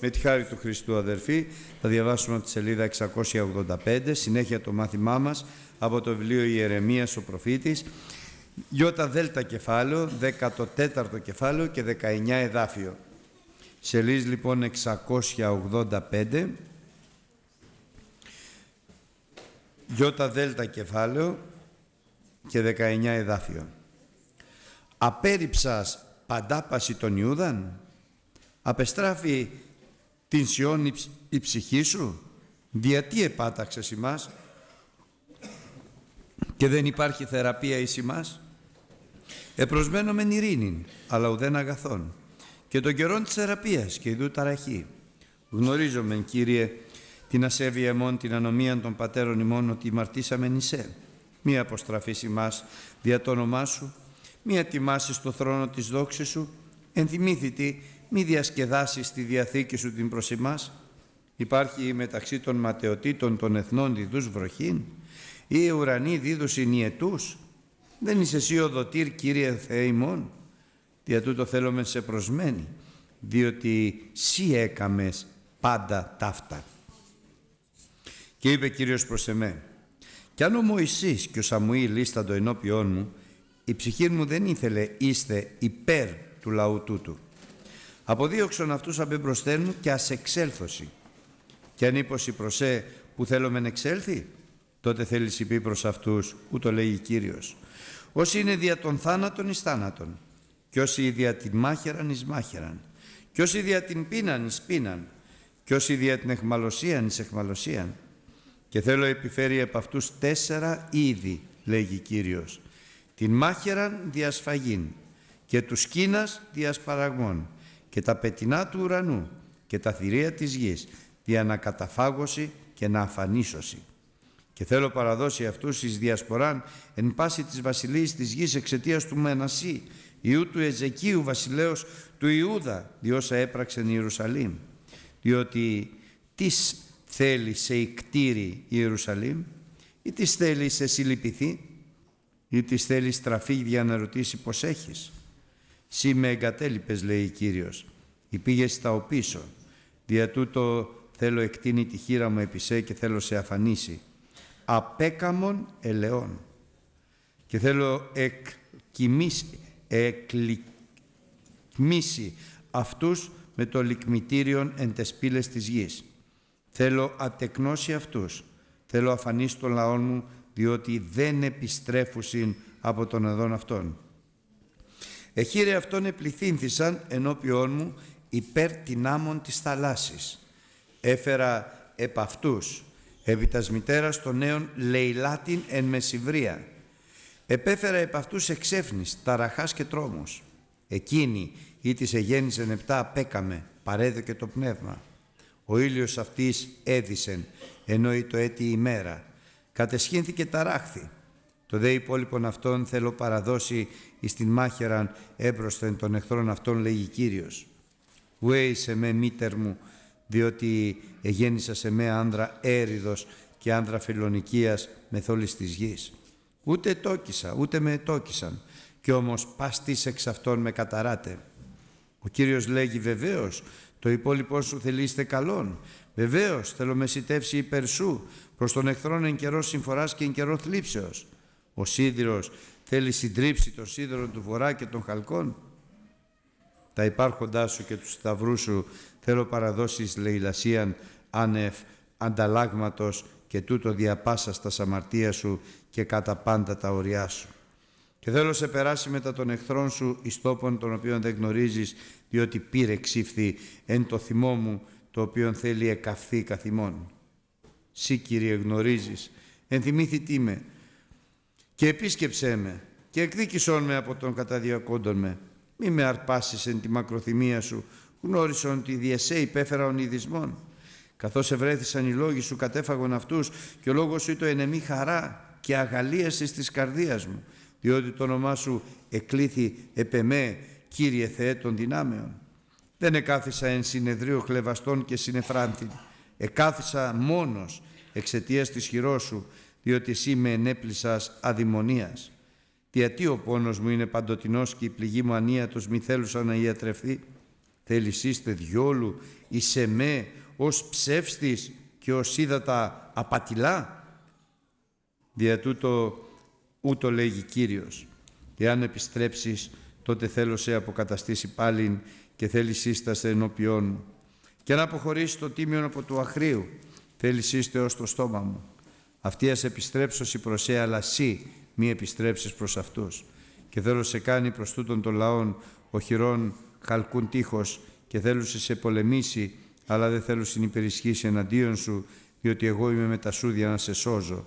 Με τη χάρη του Χριστού αδερφοί θα διαβάσουμε από τη σελίδα 685, συνέχεια το μάθημά μας από το βιβλίο Ιερεμίας ο προφήτης, Ιώτα Δέλτα κεφάλαιο, 14ο κεφάλαιο και 19 εδάφιο. Σελίδης λοιπόν 685, Ιώτα Δέλτα κεφάλαιο και 19 εδάφιο. Απέριψας παντάπαση των Ιούδαν, απεστράφει την Σιών η ψυχή σου, γιατί επάταξες ημάς; Και δεν υπάρχει θεραπεία εις ημάς; Επροσμένω μεν ειρήνην, αλλά ουδέν αγαθών. Και τον καιρόν της θεραπείας και ειδού ταραχή. Γνωρίζομεν, Κύριε, την ασέβεια εμών, την ανομία των πατέρων ημών, ότι μαρτήσαμε νησέ. Μία αποστραφή ημάς δια το όνομά σου, μία τιμάση στο θρόνο της δόξης σου, ενθυμήθητη μη διασκεδάσεις τη Διαθήκη σου την προς εμάς. Υπάρχει μεταξύ των ματαιοτήτων των εθνών διδούς βροχήν, ή ουρανοί δίδους ενιετούς. Δεν είσαι εσύ ο δοτήρ, Κύριε Θεέ ημών. Δια τούτο θέλουμε σε προσμένη, διότι σύ έκαμες πάντα ταύτα. Και είπε Κύριος προς εμέ, «Κι αν ο Μωυσής και ο Σαμουήλ ήσταν το ενώπιόν μου, η ψυχή μου δεν ήθελε είστε υπέρ του λαού τούτου. Αποδίωξον αυτούς αμπεμπροστέν μου και ας εξέλθωση. Και αν είπωση προσέ που θέλω μεν εξέλθει, τότε θέλει πει προς αυτούς, ούτω λέει ο Κύριος. Όσοι είναι δια των θάνατων εις θάνατον, και όσοι δια την μάχεραν εις μάχεραν, και όσοι δια την πίναν εις πίναν, και όσοι δια την εχμαλωσίαν εις εχμαλωσίαν. Και θέλω επιφέρει επ' αυτούς τέσσερα είδη, λέγει Κύριος. Την μάχεραν διασφαγήν και τους σκήνας διασπαραγμών και τα πετινά του ουρανού και τα θηρία της γης δια να καταφάγωση και να αφανίσωση. Και θέλω παραδώσει αυτούς εις διασποράν εν πάση της βασιλείας της γης εξαιτίας του Μενασί, Ιού του Εζεκίου βασιλέως του Ιούδα, διόσα έπραξεν Ιερουσαλήμ. Διότι τις θέλει σε ικτήρι Ιερουσαλήμ ή τις θέλει σε συλληπιθεί ή τις θέλει στραφεί για να ρωτήσει πως έχεις. «Σύ με εγκατέλειπες», λέει η Κύριος, «ή πήγες στα οπίσω, δια τούτο θέλω εκτείνει τη χείρα μου επί και θέλω σε αφανίσει. Απέκαμον ελαιών και θέλω εκκοιμήσει, εκλικμίσει αυτούς με το λικμητήριον εν τες πύλες της γης. Θέλω ατεκνώσει αυτούς, θέλω αφανίσει τον λαό μου, διότι δεν επιστρέφουσιν από τον εδόν αυτόν. Εχείρε αυτόν επληθύνθησαν ενώπιόν μου υπέρ την άμμον της θαλάσσης. Έφερα επ' αυτούς, επί τας μητέρας των νέων Λεϊλάτιν εν Μεσηβρία. Επέφερα επ' αυτούς εξέφνης, ταραχάς και τρόμους. Εκείνη ή της εγέννησεν επτά απέκαμε, παρέδωκε το πνεύμα. Ο ήλιος αυτής έδισεν, ενώ το έτη ημέρα. Κατεσχύνθηκε ταράχθη. Το δε υπόλοιπον αυτών θέλω παραδώσει εις την μάχαιραν έμπροσθεν των εχθρών αυτών λέγει Κύριος. Ουέι σε με μήτερ μου, διότι εγέννησα σε με άνδρα έριδος και άνδρα φιλονικίας μεθόλης της γης. Ούτε τόκισα, ούτε με τόκισαν, κι όμως παστής εξ αυτών με καταράτε. Ο Κύριος λέγει βεβαίως, το υπόλοιπό σου θελείστε καλόν. Βεβαίως θέλω μεσητεύσει υπέρ σου, προς τον εχθρόν εν καιρός συμφοράς και εν καιρό θλίψεως. Ο σίδηρος θέλει συντρίψει τον σίδερο του βορρά και των χαλκών. Τα υπάρχοντά σου και τους σταυρούς σου θέλω παραδώσεις λαιλασίαν άνευ ανταλλάγματος και τούτο διαπάσα στα σαμαρτία σου και κατά πάντα τα ωριά σου. Και θέλω σε περάσει μετά των εχθρών σου εις τόπον τον οποίον δεν γνωρίζεις διότι πήρε ξύφθη εν το θυμό μου το οποίον θέλει εκαυθεί καθημών. Σύ Κύριε γνωρίζεις, ενθυμήθη τι με, και επίσκεψέ με και εκδίκησόν με από τον καταδιακόντων με. Μη με αρπάσεις εν τη μακροθυμία σου, γνώρισον ότι διεσέ υπέφερα ονειδισμών. Καθώς ευρέθησαν οι λόγοι σου κατέφαγον αυτούς και ο λόγος σου ήταν ενεμή χαρά και αγαλίασης της καρδίας μου, διότι το όνομά σου εκλήθη επεμέ, Κύριε Θεέ των δυνάμεων. Δεν εκάθισα εν συνεδρίο χλεβαστών και συνεφράντην, εκάθισα μόνος εξαιτίας της χειρός σου διότι εσύ με ενέπλησας αδημονίας. Γιατί ο πόνος μου είναι παντοτινός και η πληγή μου ανίατος μη θέλουσα να ιατρευθεί. θέλεις είστε διόλου εις με ως ψεύστης και ως ύδατα απατηλά; Δια τούτο ούτω λέγει Κύριος. Εάν επιστρέψεις τότε θέλω σε αποκαταστήσει πάλιν και θέλεις σύστασε ενώπιόν μου. Και να αποχωρήσεις το τίμιον από του αχρίου, θέλεις σύστε ως το στόμα μου. Αυτή ας επιστρέψωση προς ε, αλλά σύ μη επιστρέψεις προς αυτούς. Και θέλω σε κάνει προς τούτον των λαών οχυρών χαλκούν τείχος και θέλω σε πολεμήσει, αλλά δεν θέλω υπερισχύσει εναντίον σου, διότι εγώ είμαι με τα σούδια να σε σώζω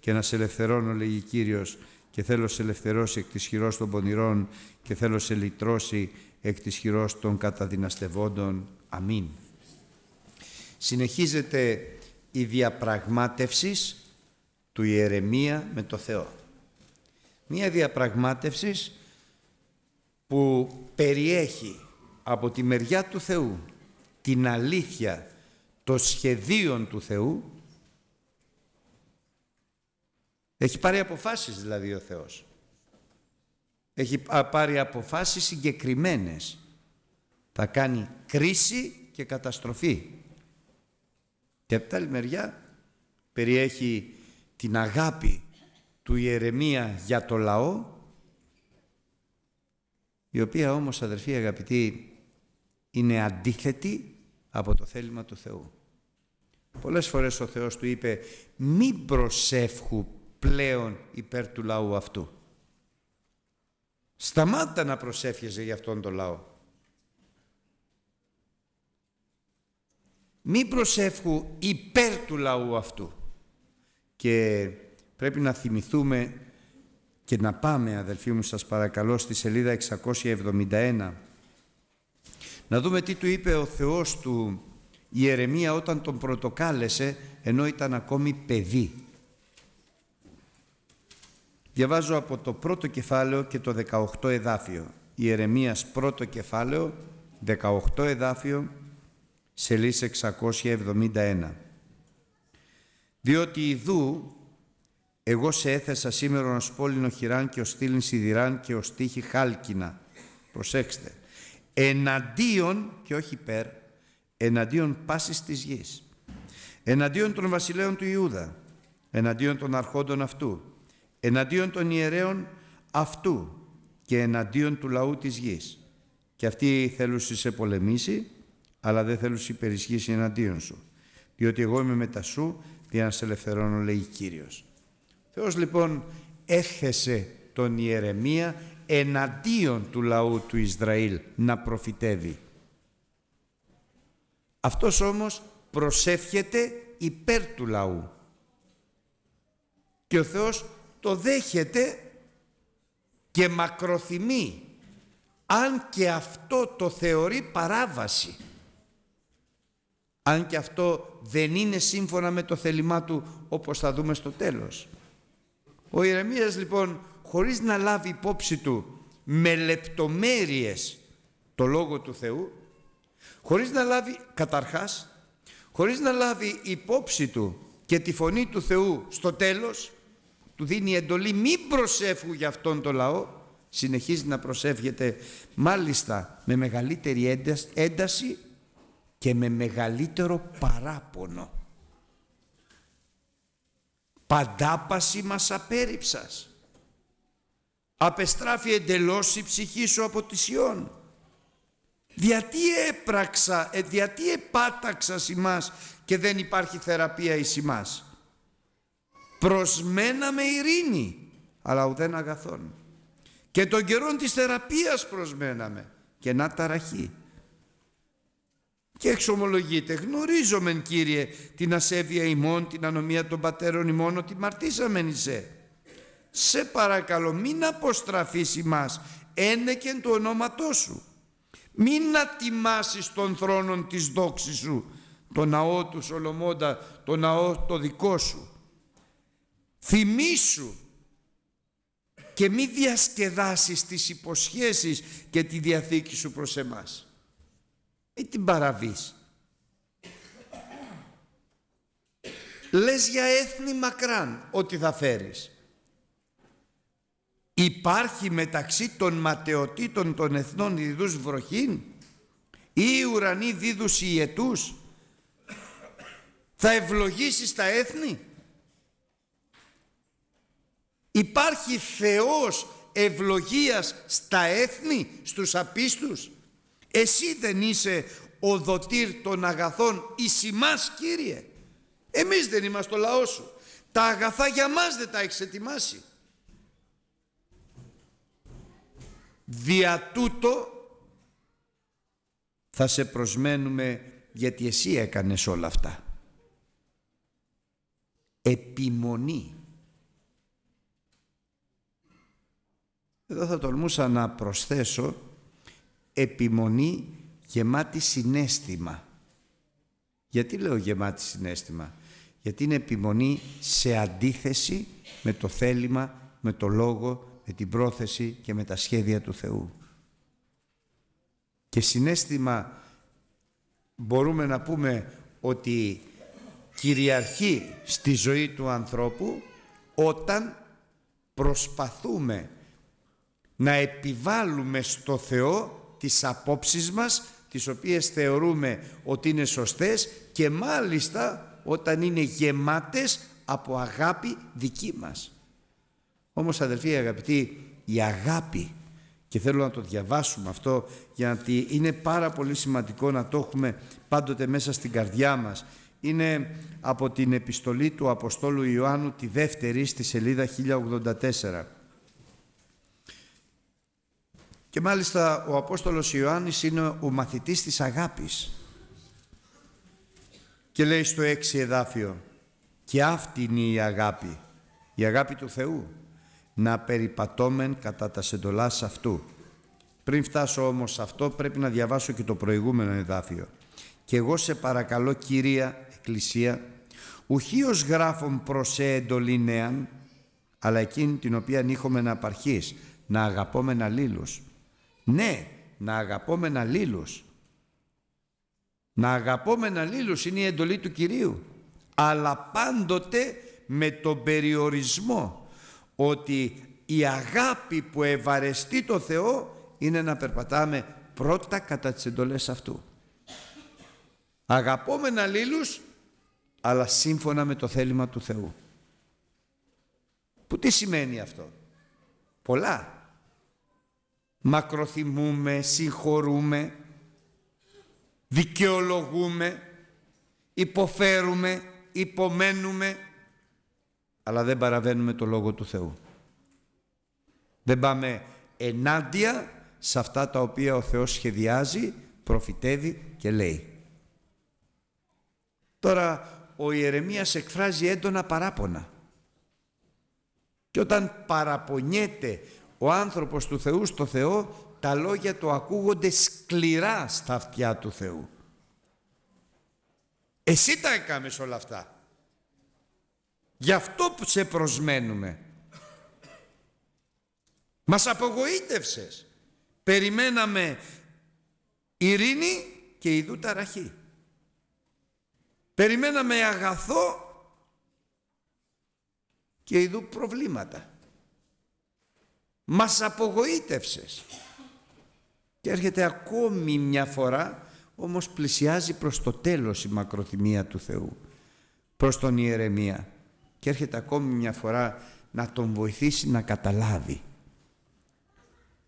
και να σε ελευθερώνω, λέγει Κύριος, και θέλω σε ελευθερώσει εκ της χειρός των πονηρών και θέλω σε λυτρώσει εκ της χειρός των καταδυναστευόντων. Αμήν. Συνεχίζεται η διαπραγμάτευσης του Ιερεμία με το Θεό. Μία διαπραγμάτευσης που περιέχει από τη μεριά του Θεού την αλήθεια των σχεδίων του Θεού έχει πάρει αποφάσεις δηλαδή ο Θεός. Έχει πάρει αποφάσεις συγκεκριμένες. Θα κάνει κρίση και καταστροφή. Και από την άλλη μεριά περιέχει την αγάπη του Ιερεμία για το λαό η οποία όμως αδερφοί αγαπητοί είναι αντίθετη από το θέλημα του Θεού. Πολλές φορές ο Θεός του είπε «Μην προσεύχου πλέον υπέρ του λαού αυτού». Σταμάτα να προσεύχεσαι για αυτόν τον λαό. Μην προσεύχου υπέρ του λαού αυτού. Και πρέπει να θυμηθούμε και να πάμε αδελφοί μου σας παρακαλώ στη σελίδα 671 να δούμε τι του είπε ο Θεός του Ιερεμία όταν τον πρωτοκάλεσε ενώ ήταν ακόμη παιδί. Διαβάζω από το πρώτο κεφάλαιο και το 18 εδάφιο. Ιερεμίας πρώτο κεφάλαιο, 18 εδάφιο, σελίς 671. Διότι ιδού εγώ σε έθεσα σήμερα ως πόλινο χειράν και ως στήλιν σιδηράν και ως τύχη χάλκινα. Προσέξτε. Εναντίον, και όχι υπέρ, εναντίον πάσης της γης. Εναντίον των βασιλέων του Ιούδα. Εναντίον των αρχόντων αυτού. Εναντίον των ιερέων αυτού και εναντίον του λαού της γης. Και αυτοί θέλουν σε πολεμήσει, αλλά δεν θέλουν υπερισχύσει εναντίον σου. Διότι εγώ είμαι μετά σου, για να σε ελευθερώνω, λέει Κύριος. Θεός λοιπόν έθεσε τον Ιερεμία εναντίον του λαού του Ισραήλ να προφητεύει. Αυτός όμως προσεύχεται υπέρ του λαού. Και ο Θεός το δέχεται και μακροθυμεί αν και αυτό το θεωρεί παράβαση. Αν και αυτό δεν είναι σύμφωνα με το θέλημά του όπως θα δούμε στο τέλος. Ο Ιερεμίας λοιπόν χωρίς να λάβει υπόψη του με λεπτομέρειες το Λόγο του Θεού, χωρίς να λάβει καταρχάς, χωρίς να λάβει υπόψη του και τη φωνή του Θεού στο τέλος, του δίνει εντολή μην προσεύχου για αυτόν τον λαό, συνεχίζει να προσεύγεται μάλιστα με μεγαλύτερη ένταση και με μεγαλύτερο παράπονο παντάπαση μας απέριψας. Απεστράφει εντελώς η ψυχή σου από τη Σιών. Γιατί έπραξα, ε, γιατί επάταξα ημάς και δεν υπάρχει θεραπεία εις ημάς. Προσμέναμε ειρήνη, αλλά ουδέν αγαθόν. Και τον καιρόν της θεραπείας προσμέναμε και να ταραχή και εξομολογείται γνωρίζομεν Κύριε την ασέβεια ημών, την ανομία των πατέρων ημών ότι μαρτήσαμεν εισέ. Σε παρακαλώ μην αποστραφείς ημάς ένεκεν του ονόματός σου. Μην ατιμάσεις τον θρόνον της δόξης σου, το ναό του Σολομώντα, το ναό το δικό σου. Θυμήσου και μη διασκεδάσεις τις υποσχέσεις και τη διαθήκη σου προς εμάς ή την παραβείς. Λες για έθνη μακράν ότι θα φέρεις. Υπάρχει μεταξύ των ματαιοτήτων των εθνών ειδούς βροχήν. ή ουρανοί δίδους ιετούς. Θα ευλογήσεις τα έθνη. Υπάρχει Θεός ευλογίας στα έθνη, στους απίστους. Εσύ δεν είσαι ο δοτήρ των αγαθών εις ημάς, Κύριε. Εμείς δεν είμαστε ο λαός σου. Τα αγαθά για μας δεν τα έχεις ετοιμάσει. Δια τούτο θα σε προσμένουμε γιατί εσύ έκανες όλα αυτά. Επιμονή. Εδώ θα τολμούσα να προσθέσω επιμονή γεμάτη συνέστημα. Γιατί λέω γεμάτη συνέστημα; Γιατί είναι επιμονή σε αντίθεση με το θέλημα, με το λόγο, με την πρόθεση και με τα σχέδια του Θεού. Και συνέστημα μπορούμε να πούμε ότι κυριαρχεί στη ζωή του ανθρώπου όταν προσπαθούμε να επιβάλλουμε στο Θεό τις απόψεις μας τις οποίες θεωρούμε ότι είναι σωστές και μάλιστα όταν είναι γεμάτες από αγάπη δική μας. Όμως αδελφοί αγαπητοί η αγάπη και θέλω να το διαβάσουμε αυτό γιατί είναι πάρα πολύ σημαντικό να το έχουμε πάντοτε μέσα στην καρδιά μας. Είναι από την επιστολή του Αποστόλου Ιωάννου τη δεύτερη στη σελίδα 1084. Και μάλιστα ο Απόστολος Ιωάννης είναι ο μαθητής της αγάπης. Και λέει στο έξι εδάφιο «Και αυτή είναι η αγάπη, η αγάπη του Θεού, να περιπατώμεν κατά τα σεντολάς αυτού». Πριν φτάσω όμως σε αυτό πρέπει να διαβάσω και το προηγούμενο εδάφιο. «Και εγώ σε παρακαλώ Κυρία Εκκλησία, ουχίως γράφων προς εντολή νέαν, αλλά εκείνη την οποία είχαμε να απαρχείς, να αγαπώμεν αλλήλους, ναι, να αγαπώμεν αλλήλους. Να αγαπώμεν αλλήλους είναι η εντολή του Κυρίου. Αλλά πάντοτε με τον περιορισμό ότι η αγάπη που ευαρεστεί το Θεό είναι να περπατάμε πρώτα κατά τις εντολές αυτού. Αγαπώμεν αλλήλους αλλά σύμφωνα με το θέλημα του Θεού. Που τι σημαίνει αυτό; Πολλά μακροθυμούμε, συγχωρούμε, δικαιολογούμε, υποφέρουμε, υπομένουμε, αλλά δεν παραβαίνουμε το Λόγο του Θεού. Δεν πάμε ενάντια σε αυτά τα οποία ο Θεός σχεδιάζει, προφητεύει και λέει. Τώρα ο Ιερεμίας εκφράζει έντονα παράπονα. Και όταν παραπονιέται ο άνθρωπος του Θεού στο Θεό τα λόγια του ακούγονται σκληρά στα αυτιά του Θεού. Εσύ τα έκαμες όλα αυτά. Γι' αυτό που σε προσμένουμε. Μας απογοήτευσες. Περιμέναμε ειρήνη και ειδού ταραχή. Περιμέναμε αγαθό και ειδού προβλήματα. Μας απογοήτευσες. Και έρχεται ακόμη μια φορά, όμως πλησιάζει προς το τέλος η μακροθυμία του Θεού, προς τον Ιερεμία. Και έρχεται ακόμη μια φορά να τον βοηθήσει να καταλάβει.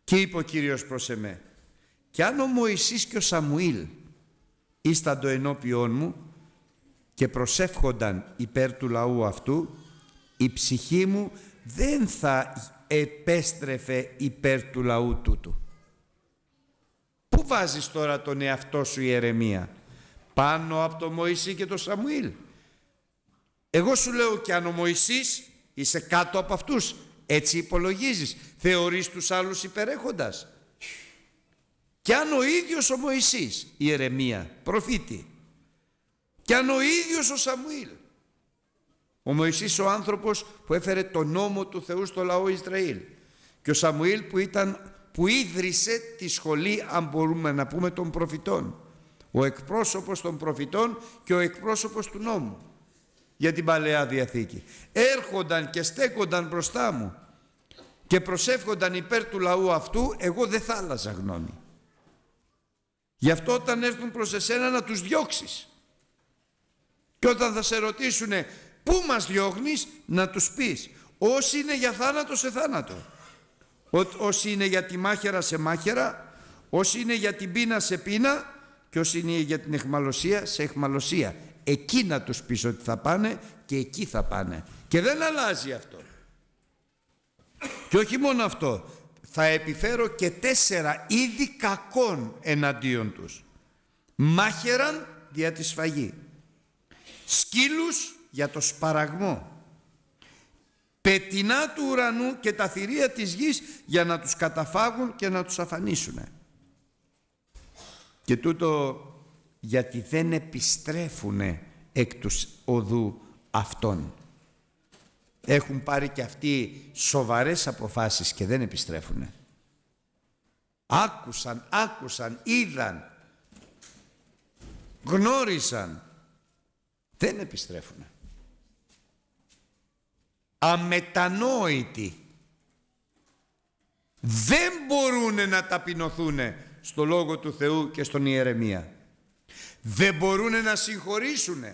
Και είπε ο Κύριος προς εμέ, «Και αν ο Μωυσής και ο Σαμουήλ ήσταν το ενώπιόν μου και προσεύχονταν υπέρ του λαού αυτού, η ψυχή μου δεν θα επέστρεφε υπέρ του λαού τούτου. Πού βάζεις τώρα τον εαυτό σου Ιερεμία, πάνω από το Μωυσή και το Σαμουήλ. Εγώ σου λέω και αν ο Μωυσής είσαι κάτω από αυτούς, έτσι υπολογίζεις, θεωρείς τους άλλους υπερέχοντας. Και αν ο ίδιος ο Μωυσής, Ιερεμία, προφήτη, και αν ο ίδιος ο Σαμουήλ, ο Μωυσής ο άνθρωπος που έφερε το νόμο του Θεού στο λαό Ισραήλ και ο Σαμουήλ που, ήταν, που ίδρυσε τη σχολή αν μπορούμε να πούμε των προφητών. Ο εκπρόσωπος των προφητών και ο εκπρόσωπος του νόμου για την Παλαιά Διαθήκη. Έρχονταν και στέκονταν μπροστά μου και προσεύχονταν υπέρ του λαού αυτού, εγώ δεν θα άλλαζα γνώμη. Γι' αυτό όταν έρθουν προς εσένα να τους διώξεις. Και όταν θα σε ρωτήσουν πού μας διώχνεις να τους πεις όσοι είναι για θάνατο σε θάνατο. Όσοι είναι για τη μάχαιρα σε μάχαιρα, όσοι είναι για την πείνα σε πείνα και όσοι είναι για την εχμαλωσία σε εχμαλωσία. Εκεί να τους πεις ότι θα πάνε και εκεί θα πάνε. Και δεν αλλάζει αυτό. Και όχι μόνο αυτό, θα επιφέρω και τέσσερα είδη κακών εναντίον τους. Μάχεραν δια της σφαγή. Σκύλους για το σπαραγμό. Πετινά του ουρανού και τα θηρία της γης για να τους καταφάγουν και να τους αφανίσουν. Και τούτο γιατί δεν επιστρέφουν εκ τους οδού αυτών. Έχουν πάρει και αυτοί σοβαρές αποφάσεις και δεν επιστρέφουν. Άκουσαν, άκουσαν, είδαν, γνώρισαν. Δεν επιστρέφουν. Αμετανόητοι. Δεν μπορούν να ταπεινωθούν στο Λόγο του Θεού και στον Ιερεμία. Δεν μπορούν να συγχωρήσουν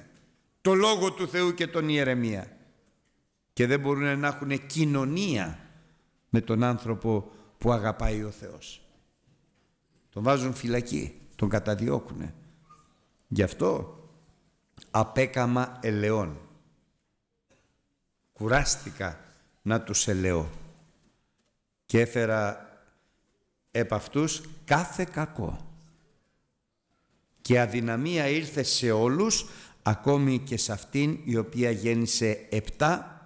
το Λόγο του Θεού και τον Ιερεμία και δεν μπορούν να έχουν κοινωνία με τον άνθρωπο που αγαπάει ο Θεός. Τον βάζουν φυλακή, τον καταδιώκουνε. Γι' αυτό απέκαμα ελαιών. Κουράστηκα να τους ελαιώ και έφερα επ' αυτούς κάθε κακό. Και αδυναμία ήρθε σε όλους, ακόμη και σε αυτήν η οποία γέννησε επτά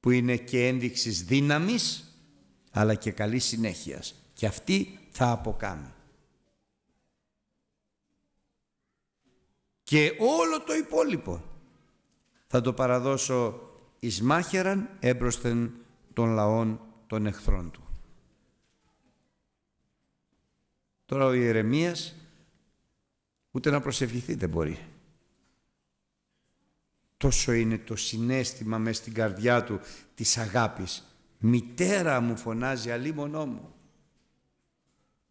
που είναι και ένδειξης δύναμης αλλά και καλής συνέχειας και αυτή θα αποκάμει. Και όλο το υπόλοιπο θα το παραδώσω εις μάχεραν έμπροσθεν των λαών των εχθρών του. Τώρα ο Ιερεμίας ούτε να προσευχηθεί δεν μπορεί. Τόσο είναι το συνέστημα μέσα στην καρδιά του της αγάπης. Μητέρα μου φωνάζει αλίμονό μου.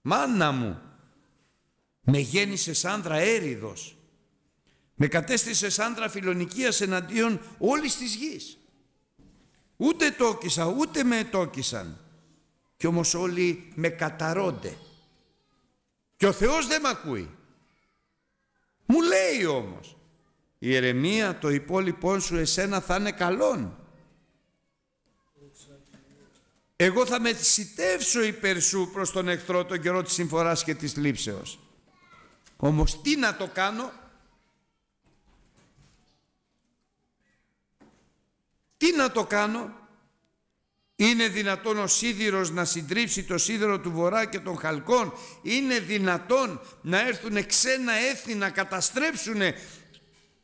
Μάνα μου, με γέννησες άντρα έριδος. Με κατέστησες άντρα φιλονικίας εναντίον όλης της γης. Ούτε τόκισα, ούτε με τόκισαν. Κι όμως όλοι με καταρώνται. Και ο Θεός δεν με ακούει. Μου λέει όμως, η ερεμία το υπόλοιπό σου εσένα θα είναι καλόν. Εγώ θα με θυσιτεύσω υπέρ σου προς τον εχθρό τον καιρό της συμφοράς και της λήψεως. Όμως τι να το κάνω. Τι να το κάνω; Είναι δυνατόν ο σίδηρος να συντρίψει το σίδερο του βορρά και των χαλκών; Είναι δυνατόν να έρθουν ξένα έθνη να καταστρέψουν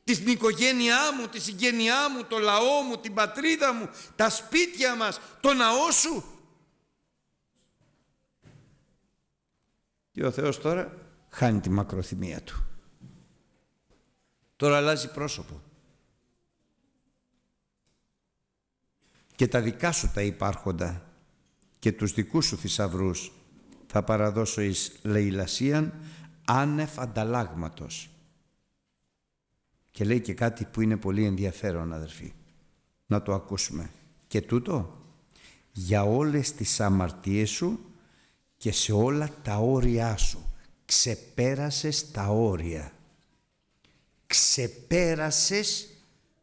την οικογένειά μου, τη συγγένειά μου, το λαό μου, την πατρίδα μου, τα σπίτια μας, το ναό σου; Και ο Θεός τώρα χάνει τη μακροθυμία του. Τώρα αλλάζει πρόσωπο. Και τα δικά σου τα υπάρχοντα και τους δικούς σου θησαυρούς θα παραδώσω εις λαιλασίαν άνευ ανταλλάγματος. Και λέει και κάτι που είναι πολύ ενδιαφέρον αδερφοί. Να το ακούσουμε. Και τούτο για όλες τις αμαρτίες σου και σε όλα τα όρια σου. Ξεπέρασες τα όρια. Ξεπέρασες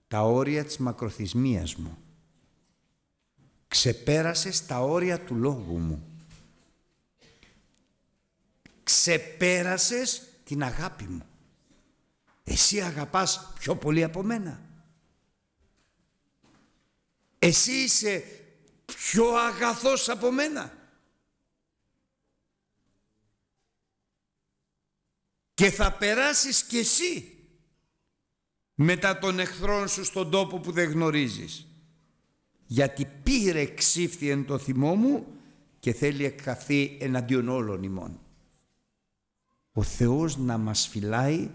τα όρια της μακροθυσμίας μου. Ξεπέρασες τα όρια του λόγου μου. Ξεπέρασες την αγάπη μου. Εσύ αγαπάς πιο πολύ από μένα. Εσύ είσαι πιο αγαθός από μένα. Και θα περάσεις κι εσύ μετά των εχθρών σου στον τόπο που δεν γνωρίζεις. Γιατί πήρε ξύφθη εν το θυμό μου και θέλει εκχαθεί εναντίον όλων ημών. Ο Θεός να μας φυλάει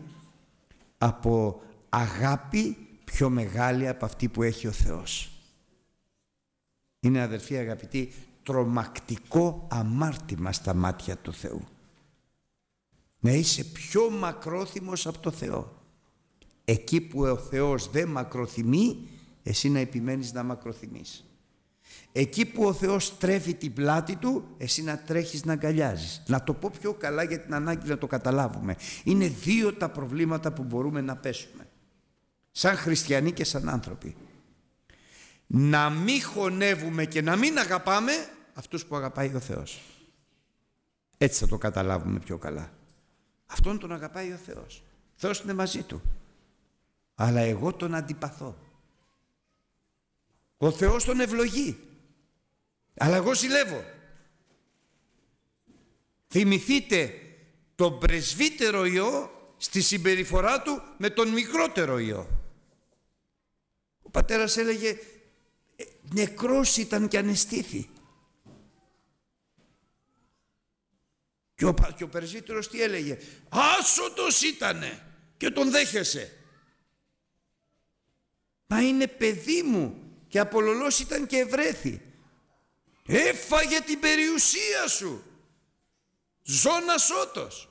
από αγάπη πιο μεγάλη από αυτή που έχει ο Θεός. Είναι αδερφοί αγαπητοί τρομακτικό αμάρτημα στα μάτια του Θεού. Να είσαι πιο μακρόθυμος από το Θεό. Εκεί που ο Θεός δεν μακροθυμεί, εσύ να επιμένεις να μακροθυμείς. Εκεί που ο Θεός τρέφει την πλάτη του, εσύ να τρέχεις να αγκαλιάζεις. Να το πω πιο καλά για την ανάγκη να το καταλάβουμε. Είναι δύο τα προβλήματα που μπορούμε να πέσουμε. Σαν χριστιανοί και σαν άνθρωποι. Να μην χωνεύουμε και να μην αγαπάμε αυτούς που αγαπάει ο Θεός. Έτσι θα το καταλάβουμε πιο καλά. Αυτόν τον αγαπάει ο Θεός. Ο Θεός είναι μαζί του. Αλλά εγώ τον αντιπαθώ. Ο Θεός τον ευλογεί. Αλλά εγώ ζηλεύω. Θυμηθείτε τον πρεσβύτερο Υιό στη συμπεριφορά του με τον μικρότερο Υιό. Ο πατέρας έλεγε «Ε, νεκρός ήταν και ανεστήθη. Και ο, και ο πρεσβύτερος τι έλεγε άσωτος ήτανε και τον δέχεσαι. Μα είναι παιδί μου και απολολός ήταν και ευρέθη. Έφαγε την περιουσία σου. Ζώνα σώτος.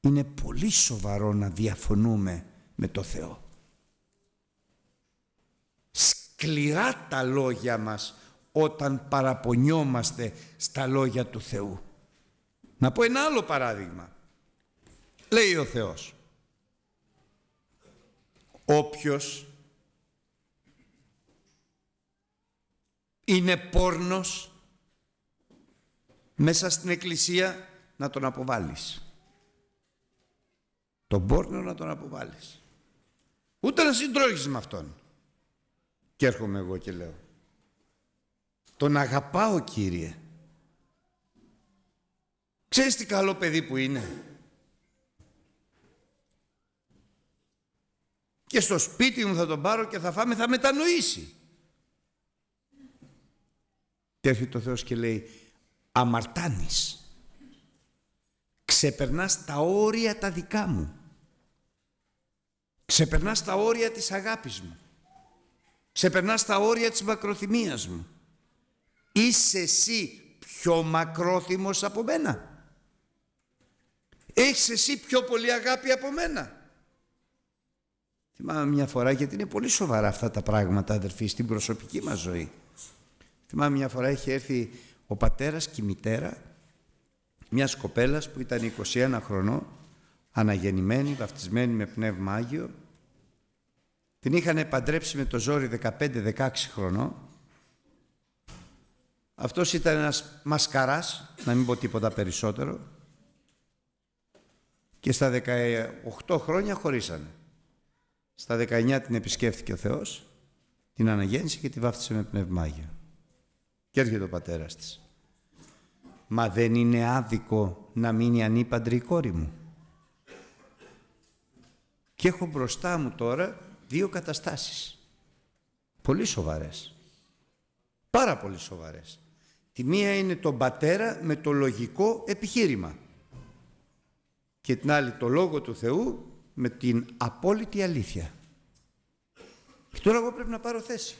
Είναι πολύ σοβαρό να διαφωνούμε με το Θεό. Σκληρά τα λόγια μας όταν παραπονιόμαστε στα λόγια του Θεού. Να πω ένα άλλο παράδειγμα. Λέει ο Θεός. Όποιος είναι πόρνος μέσα στην εκκλησία να τον αποβάλεις. Τον πόρνο να τον αποβάλεις. Ούτε να συντρώγεις με αυτόν. Και έρχομαι εγώ και λέω. Τον αγαπάω Κύριε. Ξέρεις τι καλό παιδί που είναι; Και στο σπίτι μου θα τον πάρω και θα φάμε, θα μετανοήσει. Και έρχεται ο Θεός και λέει αμαρτάνεις. Ξεπερνάς τα όρια τα δικά μου. Ξεπερνάς τα όρια της αγάπης μου. Ξεπερνάς τα όρια της μακροθυμίας μου. Είσαι εσύ πιο μακρόθυμος από μένα. Έχεις εσύ πιο πολύ αγάπη από μένα. Θυμάμαι μια φορά γιατί είναι πολύ σοβαρά αυτά τα πράγματα αδερφοί στην προσωπική μας ζωή. Θυμάμαι μια φορά είχε έρθει ο πατέρας και η μητέρα μιας κοπέλας που ήταν 21 χρονών αναγεννημένη, βαφτισμένη με πνεύμα Άγιο την είχαν παντρέψει με το ζόρι 15-16 χρονών αυτός ήταν ένας μασκαράς, να μην πω τίποτα περισσότερο και στα 18 χρόνια χωρίσανε. Στα 19 την επισκέφθηκε ο Θεός, την αναγέννησε και τη βάφτισε με πνευμάγιο. Και έρχεται ο πατέρας της. Μα δεν είναι άδικο να μείνει ανήπαντρη η κόρη μου. Και έχω μπροστά μου τώρα δύο καταστάσεις. Πολύ σοβαρές. Πάρα πολύ σοβαρές. Τη μία είναι τον πατέρα με το λογικό επιχείρημα. Και την άλλη το Λόγο του Θεού με την απόλυτη αλήθεια. Και τώρα εγώ πρέπει να πάρω θέση.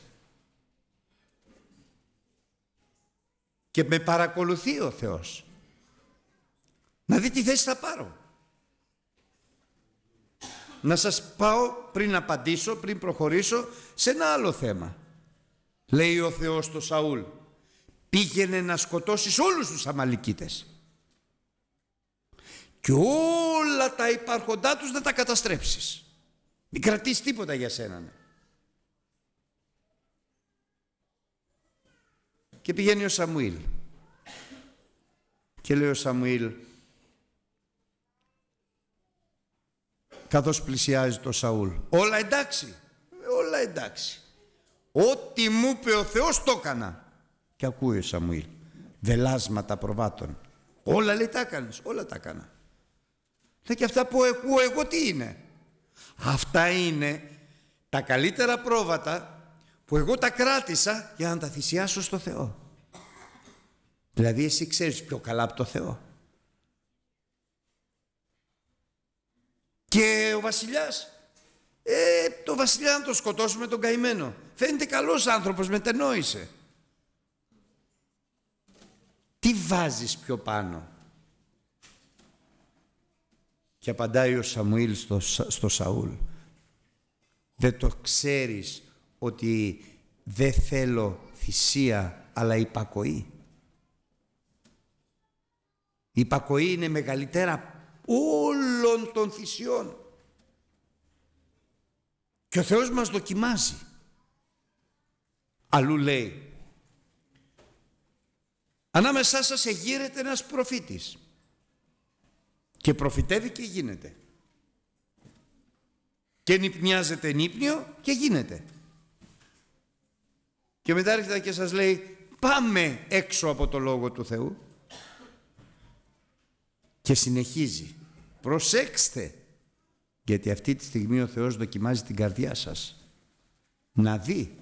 Και με παρακολουθεί ο Θεός. Να δει τι θέση θα πάρω. Να σας πάω πριν απαντήσω, πριν προχωρήσω σε ένα άλλο θέμα. Λέει ο Θεός στο Σαούλ πήγαινε να σκοτώσεις όλους τους Αμαλικίτες και όλα τα υπάρχοντά τους να τα καταστρέψεις. Μην κρατήσεις τίποτα για σένα. Ναι. Και πηγαίνει ο Σαμουήλ. Και λέει ο Σαμουήλ, καθώς πλησιάζει το Σαούλ, όλα εντάξει, όλα εντάξει. Ό,τι μου είπε ο Θεός το έκανα. Και ακούει ο Σαμουήλ. Δελάσματα προβάτων. Όλα λέει τα έκανες, όλα τα έκανα. Λέει και αυτά που ακούω εγώ τι είναι; Αυτά είναι τα καλύτερα πρόβατα που εγώ τα κράτησα για να τα θυσιάσω στο Θεό. Δηλαδή εσύ ξέρεις πιο καλά από το Θεό. Και ο βασιλιάς, ε, το βασιλιά να το σκοτώσουμε τον καημένο. Φαίνεται καλός άνθρωπος, μετενόησε. Τι βάζεις πιο πάνω; Και απαντάει ο Σαμουήλ στο, στο Σαούλ. Δεν το ξέρεις ότι δεν θέλω θυσία αλλά υπακοή. Η υπακοή είναι μεγαλύτερα όλων των θυσιών. Και ο Θεός μας δοκιμάζει. Αλλού λέει Ανάμεσά σας εγείρεται ένας προφήτης και προφητεύει και γίνεται. Και νυπνιάζεται νύπνιο και γίνεται. Και μετά έρχεται και σας λέει πάμε έξω από το Λόγο του Θεού και συνεχίζει. Προσέξτε γιατί αυτή τη στιγμή ο Θεός δοκιμάζει την καρδιά σας να δει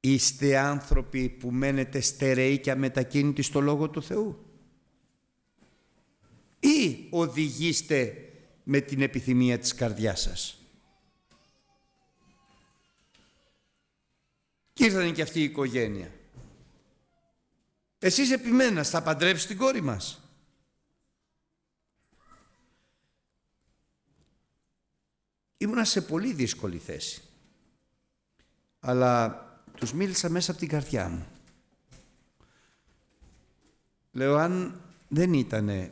Είστε άνθρωποι που μένετε στερεοί και αμετακίνητοι στο Λόγο του Θεού. Ή οδηγήστε με την επιθυμία της καρδιάς σας. Και ήρθαν και αυτή η οικογένεια. Εσείς επιμένα θα παντρέψει την κόρη μας. Ήμουνα σε πολύ δύσκολη θέση. Αλλά τους μίλησα μέσα από την καρδιά μου. Λέω, αν δεν ήταν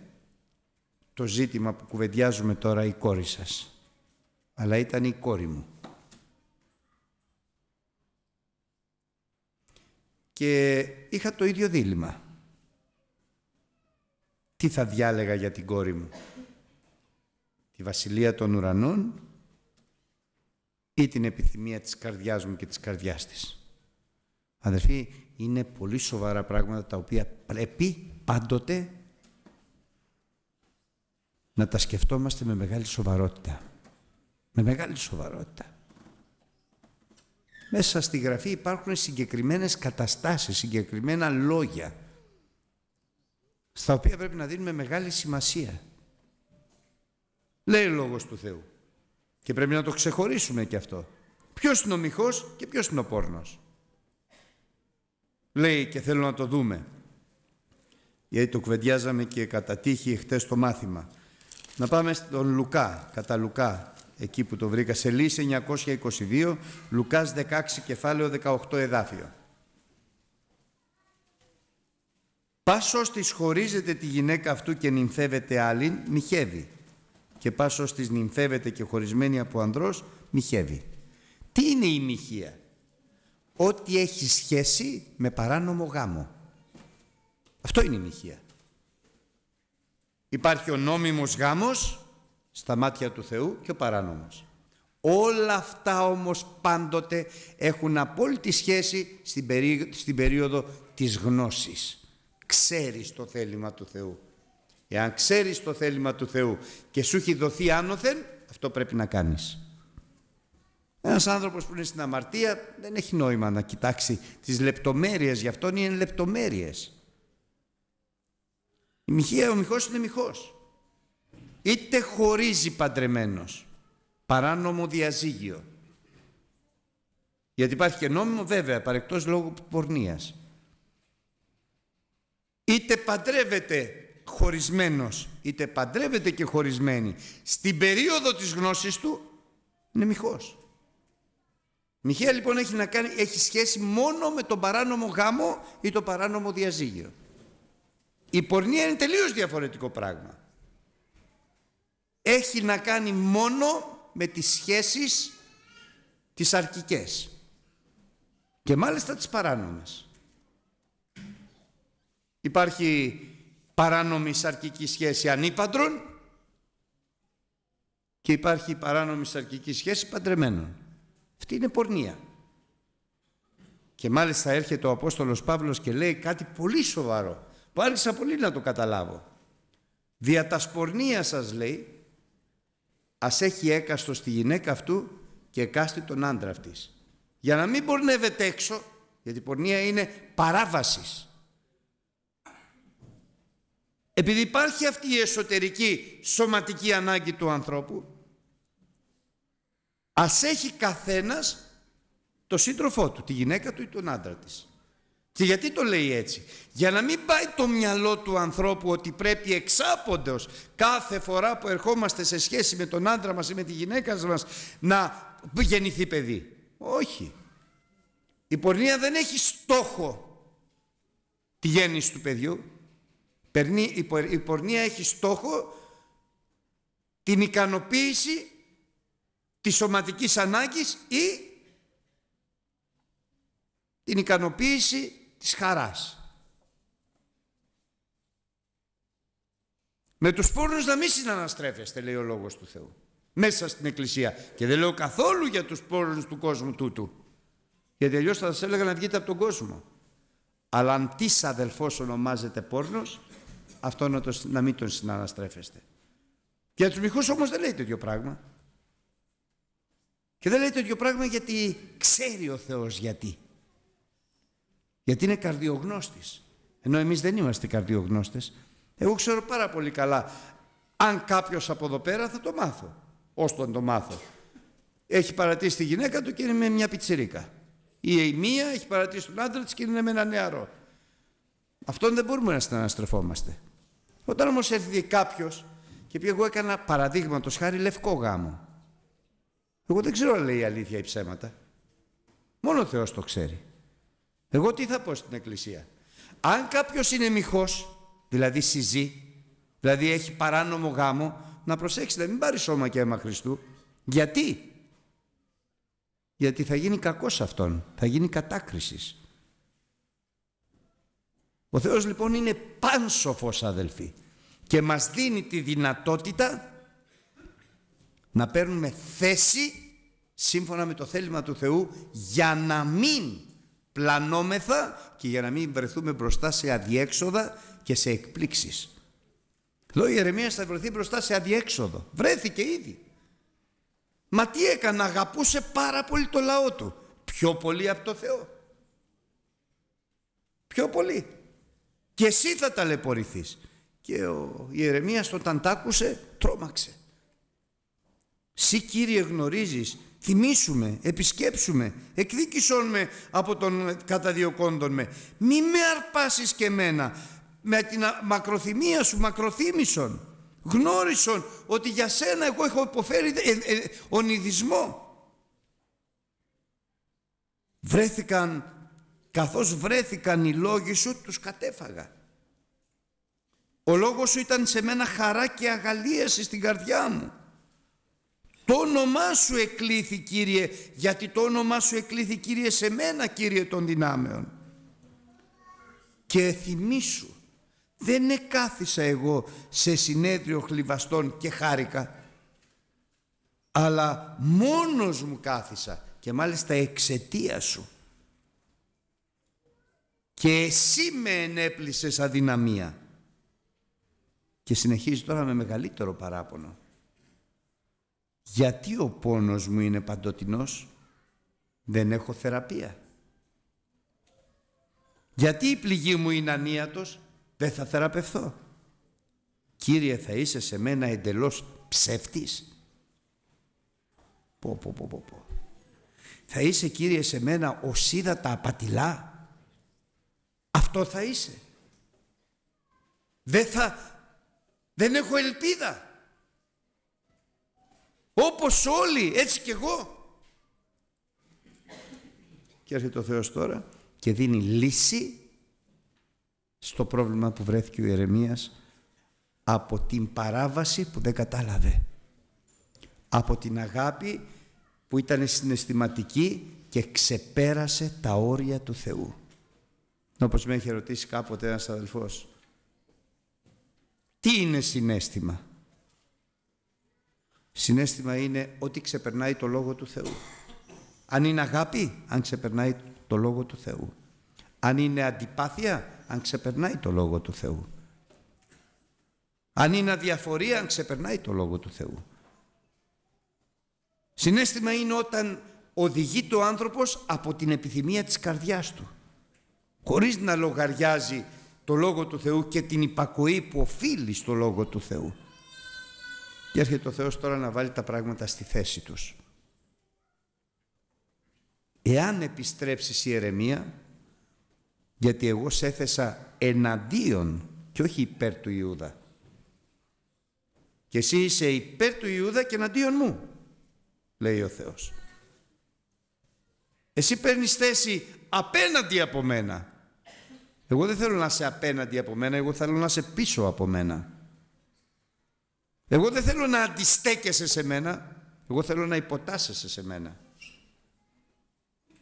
το ζήτημα που κουβεντιάζουμε τώρα η κόρη σας, αλλά ήταν η κόρη μου. Και είχα το ίδιο δίλημα. Τι θα διάλεγα για την κόρη μου; Τη βασιλεία των ουρανών ή την επιθυμία της καρδιάς μου και της καρδιάς της; Αδερφοί, είναι πολύ σοβαρά πράγματα τα οποία πρέπει πάντοτε να τα σκεφτόμαστε με μεγάλη σοβαρότητα. Με μεγάλη σοβαρότητα. Μέσα στη Γραφή υπάρχουν συγκεκριμένες καταστάσεις, συγκεκριμένα λόγια, στα οποία πρέπει να δίνουμε μεγάλη σημασία. Λέει ο Λόγος του Θεού. Και πρέπει να το ξεχωρίσουμε και αυτό. Ποιος είναι ο μυχός και ποιος είναι ο πόρνος λέει και θέλω να το δούμε. Γιατί το κουβεντιάζαμε και κατά τύχη χτες το μάθημα. Να πάμε στον Λουκά, κατά Λουκά, εκεί που το βρήκα, σε λύση 922, Λουκάς 16 κεφάλαιο 18 εδάφιο. Πάσος της χωρίζεται τη γυναίκα αυτού και νυμφεύεται άλλη, μοιχεύει. Και πάσος της νυμφεύεται και χωρισμένη από ανδρός, μοιχεύει. Τι είναι η μοιχεία; Ό,τι έχει σχέση με παράνομο γάμο. Αυτό είναι η νυχία. Υπάρχει ο νόμιμος γάμος στα μάτια του Θεού και ο παράνομος. Όλα αυτά όμως πάντοτε έχουν απόλυτη σχέση στην, στην περίοδο της γνώσης. Ξέρεις το θέλημα του Θεού. Εάν ξέρεις το θέλημα του Θεού και σου έχει δοθεί άνωθεν, αυτό πρέπει να κάνεις. Ένας άνθρωπος που είναι στην αμαρτία δεν έχει νόημα να κοιτάξει τις λεπτομέρειες, γι' αυτόν είναι λεπτομέρειες. Η μοιχεία, ο μοιχός είναι μοιχός. Είτε χωρίζει παντρεμένος, παράνομο διαζύγιο. Γιατί υπάρχει και νόμιμο βέβαια, παρεκτός λόγω πορνείας. Είτε παντρεύεται χωρισμένος, είτε παντρεύεται και χωρισμένη. Στην περίοδο της γνώσης του είναι μοιχός. Μοιχεία λοιπόν έχει, να κάνει, έχει σχέση μόνο με τον παράνομο γάμο ή το παράνομο διαζύγιο. Η πορνεία είναι τελείως διαφορετικό πράγμα. Έχει να κάνει μόνο με τις σχέσεις τις αρκικές και μάλιστα τις παράνομες. Υπάρχει παράνομη σαρκική σχέση ανήπαντρων και υπάρχει παράνομη σαρκική σχέση παντρεμένων. Αυτή είναι πορνεία. Και μάλιστα έρχεται ο Απόστολος Παύλος και λέει κάτι πολύ σοβαρό, που άρχισα πολύ να το καταλάβω. Δια τα σπορνία σας λέει, ας έχει έκαστο στη γυναίκα αυτού και εκάστη τον άντρα αυτής. Για να μην πορνεύεται έξω, γιατί η πορνεία είναι παράβασης. Επειδή υπάρχει αυτή η εσωτερική σωματική ανάγκη του ανθρώπου, Ας έχει καθένας το σύντροφό του, τη γυναίκα του ή τον άντρα της. Και γιατί το λέει έτσι; Για να μην πάει το μυαλό του ανθρώπου ότι πρέπει εξάποντος κάθε φορά που ερχόμαστε σε σχέση με τον άντρα μας ή με τη γυναίκα μας να γεννηθεί παιδί. Όχι. Η πορνεία δεν έχει στόχο τη γέννηση του παιδιού. Η πορνεία έχει στόχο την ικανοποίηση της σωματικής ανάγκης ή την ικανοποίηση της χαράς. Με τους πόρνους να μην συναναστρέφεστε, λέει ο Λόγος του Θεού. Μέσα στην Εκκλησία. Και δεν λέω καθόλου για τους πόρνους του κόσμου τούτου. Γιατί αλλιώς θα σας έλεγα να βγείτε από τον κόσμο. Αλλά αν τι αδελφός ονομάζεται πόρνος, αυτό να, το, να μην τον συναναστρέφεστε. Για τους μυχούς όμως δεν λέει τέτοιο πράγμα. Και δεν λέει τέτοιο πράγμα γιατί ξέρει ο Θεός γιατί. Γιατί είναι καρδιογνώστης. Ενώ εμείς δεν είμαστε καρδιογνώστες. Εγώ ξέρω πάρα πολύ καλά. Αν κάποιος από εδώ πέρα θα το μάθω. Ως τον το μάθω. Έχει παρατήσει τη γυναίκα του και είναι με μια πιτσιρίκα. Ή η μία έχει παρατήσει τον άντρα της και είναι με ένα νεαρό. Αυτόν δεν μπορούμε να συναναστρεφόμαστε. Όταν όμως έρθει κάποιος και πει εγώ έκανα παραδείγματος χάρη λευκό γάμο. Εγώ δεν ξέρω αν λέει αλήθεια ή ψέματα. Μόνο ο Θεός το ξέρει. Εγώ τι θα πω στην Εκκλησία; Αν κάποιος είναι μυχός, δηλαδή συζεί, δηλαδή έχει παράνομο γάμο, να προσέξει να μην πάρει σώμα και αίμα Χριστού. Γιατί; Γιατί θα γίνει κακός αυτόν, θα γίνει κατάκρισης. Ο Θεός λοιπόν είναι πάνσοφος αδελφοί και μας δίνει τη δυνατότητα να παίρνουμε θέση σύμφωνα με το θέλημα του Θεού για να μην πλανόμεθα και για να μην βρεθούμε μπροστά σε αδιέξοδα και σε εκπλήξεις. Λέω η Ερεμίας θα βρεθεί μπροστά σε αδιέξοδο. Βρέθηκε ήδη. Μα τι έκανε, αγαπούσε πάρα πολύ το λαό του. Πιο πολύ από το Θεό. Πιο πολύ. Και εσύ θα ταλαιπωρηθείς. Και ο Ιερεμίας όταν τ' άκουσε τρόμαξε. Συ Κύριε γνωρίζεις, θυμίσουμε, επισκέψουμε, εκδίκησόν με από τον καταδιοκόντων με. Μη με αρπάσεις και μένα, με την μακροθυμία σου μακροθύμησον. Γνώρισον ότι για σένα εγώ έχω υποφέρει ε, ε, ονειδισμό. Βρέθηκαν, καθώς βρέθηκαν οι λόγοι σου, τους κατέφαγα. Ο λόγος σου ήταν σε μένα χαρά και αγαλίαση στην καρδιά μου. Το όνομά σου εκλήθη Κύριε, γιατί το όνομά σου εκλήθη Κύριε σε μένα Κύριε των δυνάμεων. Και θυμήσου, δεν εκάθισα εγώ σε συνέδριο χλιβαστών και χάρηκα, αλλά μόνος μου κάθισα και μάλιστα εξαιτία σου. Και εσύ με ενέπλησες αδυναμία. Και συνεχίζει τώρα με μεγαλύτερο παράπονο. Γιατί ο πόνος μου είναι παντοτινός, δεν έχω θεραπεία. Γιατί η πληγή μου είναι ανίατος, δεν θα θεραπευθώ. Κύριε θα είσαι σε μένα εντελώς ψεύτης. Πω, πω, πω, πω, πω. Θα είσαι Κύριε σε μένα οσίδατα απατηλά; Αυτό θα είσαι. Δεν θα δεν έχω ελπίδα. Όπως όλοι, έτσι κι εγώ. Και έρχεται ο Θεός τώρα και δίνει λύση στο πρόβλημα που βρέθηκε ο Ιερεμίας από την παράβαση που δεν κατάλαβε. Από την αγάπη που ήταν συναισθηματική και ξεπέρασε τα όρια του Θεού. Όπως με έχει ρωτήσει κάποτε ένας αδελφός. Τι είναι συνέστημα; Συνέστημα είναι ότι ξεπερνάει το Λόγο του Θεού. Αν είναι αγάπη, αν ξεπερνάει το Λόγο του Θεού. Αν είναι αντιπάθεια, αν ξεπερνάει το Λόγο του Θεού. Αν είναι αδιαφορία, αν ξεπερνάει το Λόγο του Θεού. Συνέστημα είναι όταν οδηγεί το άνθρωπος από την επιθυμία της καρδιάς του. Χωρίς να λογαριάζει το Λόγο του Θεού και την υπακοή που οφείλει στο Λόγο του Θεού. Και έρχεται ο Θεός τώρα να βάλει τα πράγματα στη θέση τους. Εάν επιστρέψεις η ερεμία, γιατί εγώ σε έθεσα εναντίον και όχι υπέρ του Ιούδα. Και εσύ είσαι υπέρ του Ιούδα και εναντίον μου, λέει ο Θεός. Εσύ παίρνεις θέση απέναντι από μένα. Εγώ δεν θέλω να είσαι απέναντι από μένα, εγώ θέλω να είσαι πίσω από μένα. Εγώ δεν θέλω να αντιστέκεσαι σε μένα, εγώ θέλω να υποτάσσεσαι σε μένα.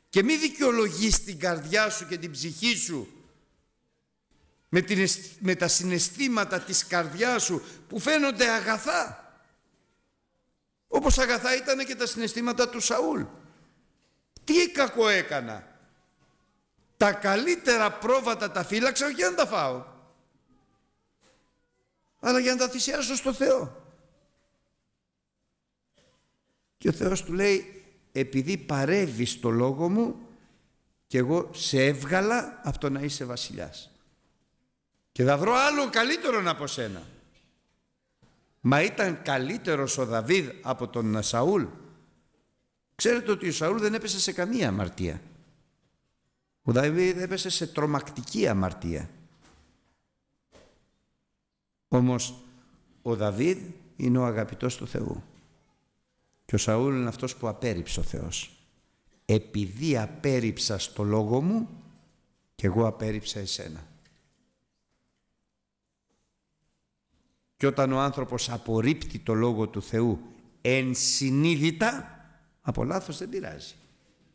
Και μη δικαιολογείς την καρδιά σου και την ψυχή σου με, την, με τα συναισθήματα της καρδιάς σου που φαίνονται αγαθά. Όπως αγαθά ήταν και τα συναισθήματα του Σαούλ. Τι κακό έκανα. Τα καλύτερα πρόβατα τα φύλαξα για να τα φάω. Αλλά για να τα θυσιάσω στο Θεό. Και ο Θεός του λέει επειδή παρεύεις το λόγο μου και εγώ σε έβγαλα από το να είσαι βασιλιάς. Και θα βρω άλλον καλύτερον από σένα. Μα ήταν καλύτερος ο Δαβίδ από τον Σαούλ. Ξέρετε ότι ο Σαούλ δεν έπεσε σε καμία αμαρτία. Ο Δαβίδ έπεσε σε τρομακτική αμαρτία. Όμως ο Δαβίδ είναι ο αγαπητός του Θεού. Και ο Σαούλ είναι αυτός που απέρριψε ο Θεός. Επειδή απέρριψα στο λόγο μου και εγώ απέρριψα εσένα. Και όταν ο άνθρωπος απορρίπτει το λόγο του Θεού ενσυνείδητα, από λάθος δεν πειράζει.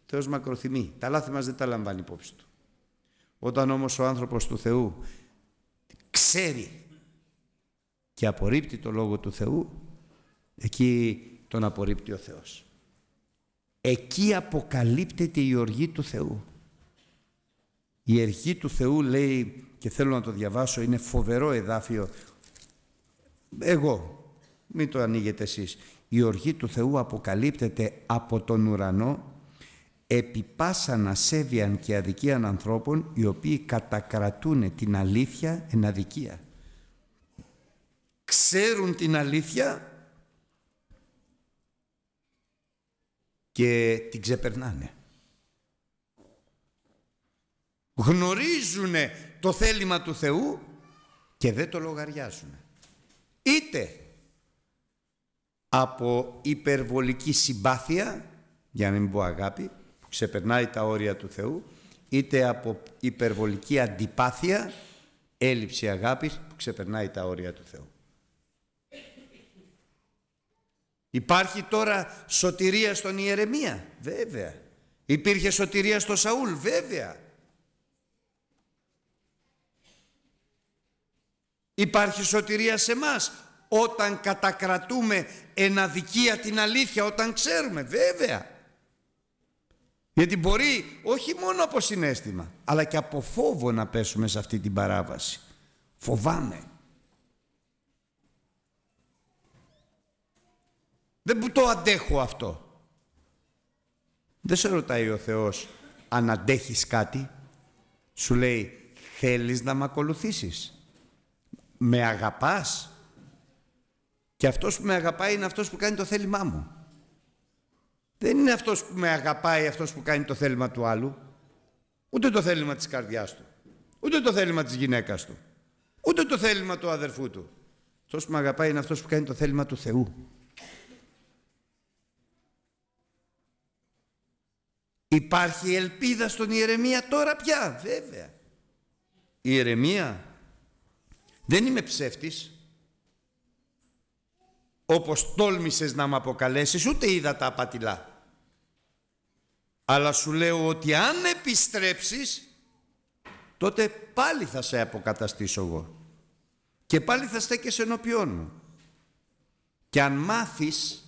Θεός μακροθυμεί. Τα λάθη μας δεν τα λαμβάνει υπόψη του. Όταν όμως ο άνθρωπος του Θεού ξέρει και απορρίπτει το λόγο του Θεού, εκεί τον απορρίπτει ο Θεός. Εκεί αποκαλύπτεται η οργή του Θεού. Η οργή του Θεού λέει, και θέλω να το διαβάσω, είναι φοβερό εδάφιο. Εγώ, μην το ανοίγετε εσείς. Η οργή του Θεού αποκαλύπτεται από τον ουρανό επί πάσαν ασέβειαν και αδικίαν ανθρώπων οι οποίοι κατακρατούν την αλήθεια εν αδικία. Ξέρουν την αλήθεια και την ξεπερνάνε. Γνωρίζουν το θέλημα του Θεού και δεν το λογαριάζουν. Είτε από υπερβολική συμπάθεια, για να μην πω αγάπη, που ξεπερνάει τα όρια του Θεού, είτε από υπερβολική αντιπάθεια, έλλειψη αγάπης που ξεπερνάει τα όρια του Θεού. Υπάρχει τώρα σωτηρία στον Ιερεμία, βέβαια. Υπήρχε σωτηρία στο Σαούλ, βέβαια. Υπάρχει σωτηρία σε μας όταν κατακρατούμε εν αδικία την αλήθεια, όταν ξέρουμε, βέβαια. Γιατί μπορεί όχι μόνο από συνέστημα, αλλά και από φόβο να πέσουμε σε αυτή την παράβαση. Φοβάμαι. Δεν το αντέχω αυτό. Δεν σε ρωτάει ο Θεός αν αντέχεις κάτι. Σου λέει θέλεις να με ακολουθήσεις. Με αγαπάς. Και αυτός που με αγαπάει είναι αυτός που κάνει το θέλημά μου. Δεν είναι αυτός που με αγαπάει αυτός που κάνει το θέλημα του άλλου. Ούτε το θέλημα της καρδιάς του. Ούτε το θέλημα της γυναίκας του. Ούτε το θέλημα του αδερφού του. Αυτός που με αγαπάει είναι αυτός που κάνει το θέλημα του Θεού. Υπάρχει ελπίδα στον Ιερεμία τώρα πια, βέβαια. Η Ιερεμία δεν είμαι ψεύτης. Όπως τόλμησες να με αποκαλέσεις, ούτε είδα τα απατηλά. Αλλά σου λέω ότι αν επιστρέψεις, τότε πάλι θα σε αποκαταστήσω εγώ. Και πάλι θα στέκεσαι ενώπιόν μου. Και αν μάθεις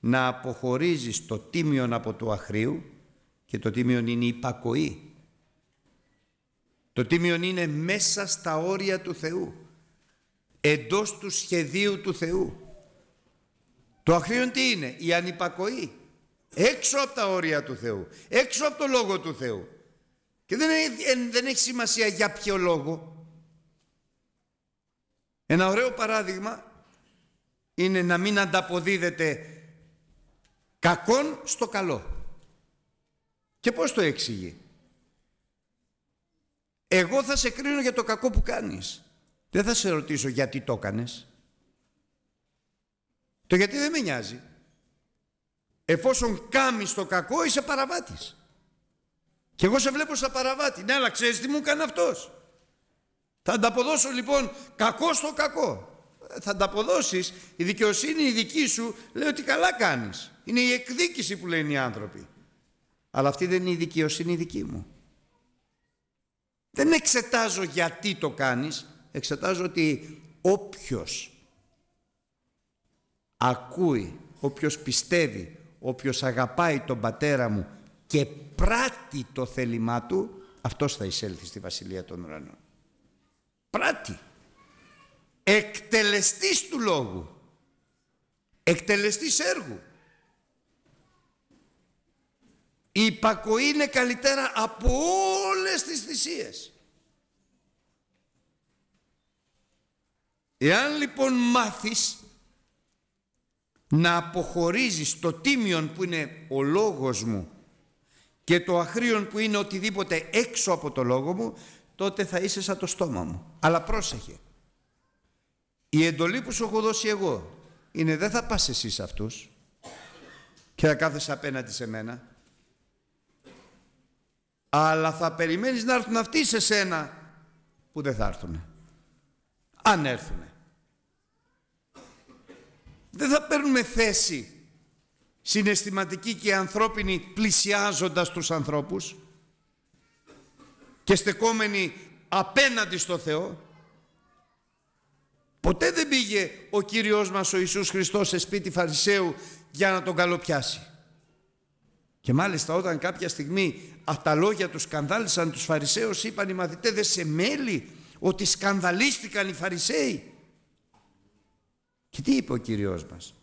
να αποχωρίζεις το τίμιον από το αχρίου, και το τίμιον είναι η υπακοή. Το τίμιον είναι μέσα στα όρια του Θεού. Εντός του σχεδίου του Θεού. Το αχρίον τι είναι, η ανυπακοή. Έξω από τα όρια του Θεού. Έξω από το Λόγο του Θεού. Και δεν έχει, δεν έχει σημασία για ποιο λόγο. Ένα ωραίο παράδειγμα είναι να μην ανταποδίδεται κακόν στο καλό. Και πώς το εξηγεί; Εγώ θα σε κρίνω για το κακό που κάνεις. Δεν θα σε ρωτήσω γιατί το έκανες. Το γιατί δεν με νοιάζει. Εφόσον κάμεις το κακό είσαι παραβάτης. Και εγώ σε βλέπω σαν παραβάτη. Ναι, αλλά ξέρεις τι μου έκανε αυτός. Θα ανταποδώσω λοιπόν κακό στο κακό. Θα ανταποδώσεις. Η δικαιοσύνη η δική σου λέει ότι καλά κάνεις. Είναι η εκδίκηση που λένε οι άνθρωποι. Αλλά αυτή δεν είναι η δικαιοσύνη η δική μου. Δεν εξετάζω γιατί το κάνεις. Εξετάζω ότι όποιος ακούει, όποιος πιστεύει, όποιος αγαπάει τον πατέρα μου και πράττει το θέλημά του, αυτός θα εισέλθει στη Βασιλεία των Ουρανών. Πράττει. Εκτελεστής του λόγου. Εκτελεστής έργου. Η υπακοή είναι καλύτερα από όλες τις θυσίες. Εάν λοιπόν μάθεις να αποχωρίζεις το τίμιον που είναι ο λόγος μου και το αχρίον που είναι οτιδήποτε έξω από το λόγο μου, τότε θα είσαι σαν το στόμα μου. Αλλά πρόσεχε. Η εντολή που σου έχω δώσει εγώ είναι δεν θα πας εσύ σε αυτούς και θα κάθεσαι απέναντι σε μένα αλλά θα περιμένεις να έρθουν αυτοί σε σένα που δεν θα έρθουν. Αν έρθουν. Δεν θα παίρνουμε θέση συναισθηματική και ανθρώπινη πλησιάζοντας τους ανθρώπους και στεκόμενοι απέναντι στο Θεό. Ποτέ δεν πήγε ο Κύριος μας ο Ιησούς Χριστός σε σπίτι Φαρισαίου για να τον καλοπιάσει. Και μάλιστα όταν κάποια στιγμή αυτά τα λόγια τους σκανδάλισαν τους Φαρισαίους είπαν οι μαθητές σε μέλη ότι σκανδαλίστηκαν οι Φαρισαίοι. Και τι είπε ο Κύριος μας.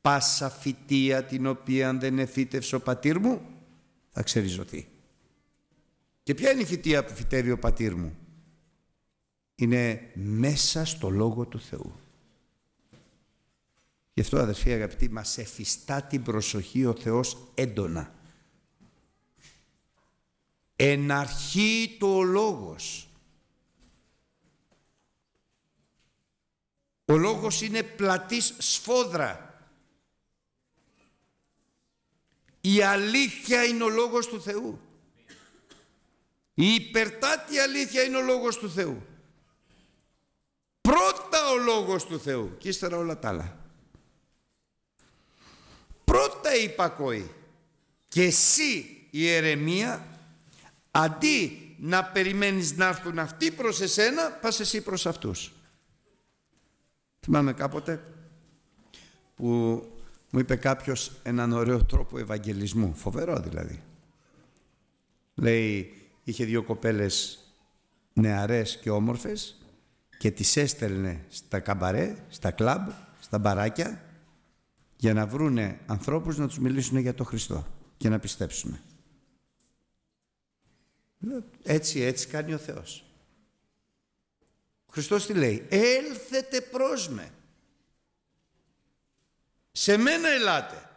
Πάσα φυτία την οποία δεν εφύτευσε ο πατήρ μου θα ξεριζωθεί. Και ποια είναι η φυτία που φυτεύει ο πατήρ μου; Είναι μέσα στο Λόγο του Θεού. Γι' αυτό αδερφοί αγαπητοί μας εφιστά την προσοχή ο Θεός έντονα. Εν αρχή το ο Λόγος. Ο Λόγος είναι πλατής σφόδρα. Η αλήθεια είναι ο Λόγος του Θεού. Η υπερτάτη αλήθεια είναι ο Λόγος του Θεού. Πρώτα ο Λόγος του Θεού και ύστερα όλα τα άλλα. Πρώτα η υπακοή και εσύ η ερεμία αντί να περιμένεις να έρθουν αυτοί προς εσένα πας εσύ προς αυτούς. Θυμάμαι κάποτε που μου είπε κάποιος έναν ωραίο τρόπο ευαγγελισμού, φοβερό δηλαδή. Λέει, είχε δύο κοπέλες νεαρές και όμορφες και τις έστελνε στα καμπαρέ, στα κλαμπ, στα μπαράκια για να βρούνε ανθρώπους να τους μιλήσουν για το Χριστό και να πιστέψουν. Έτσι, έτσι κάνει ο Θεός. Ο Χριστός τι λέει, έλθετε προς με. Σε μένα ελάτε.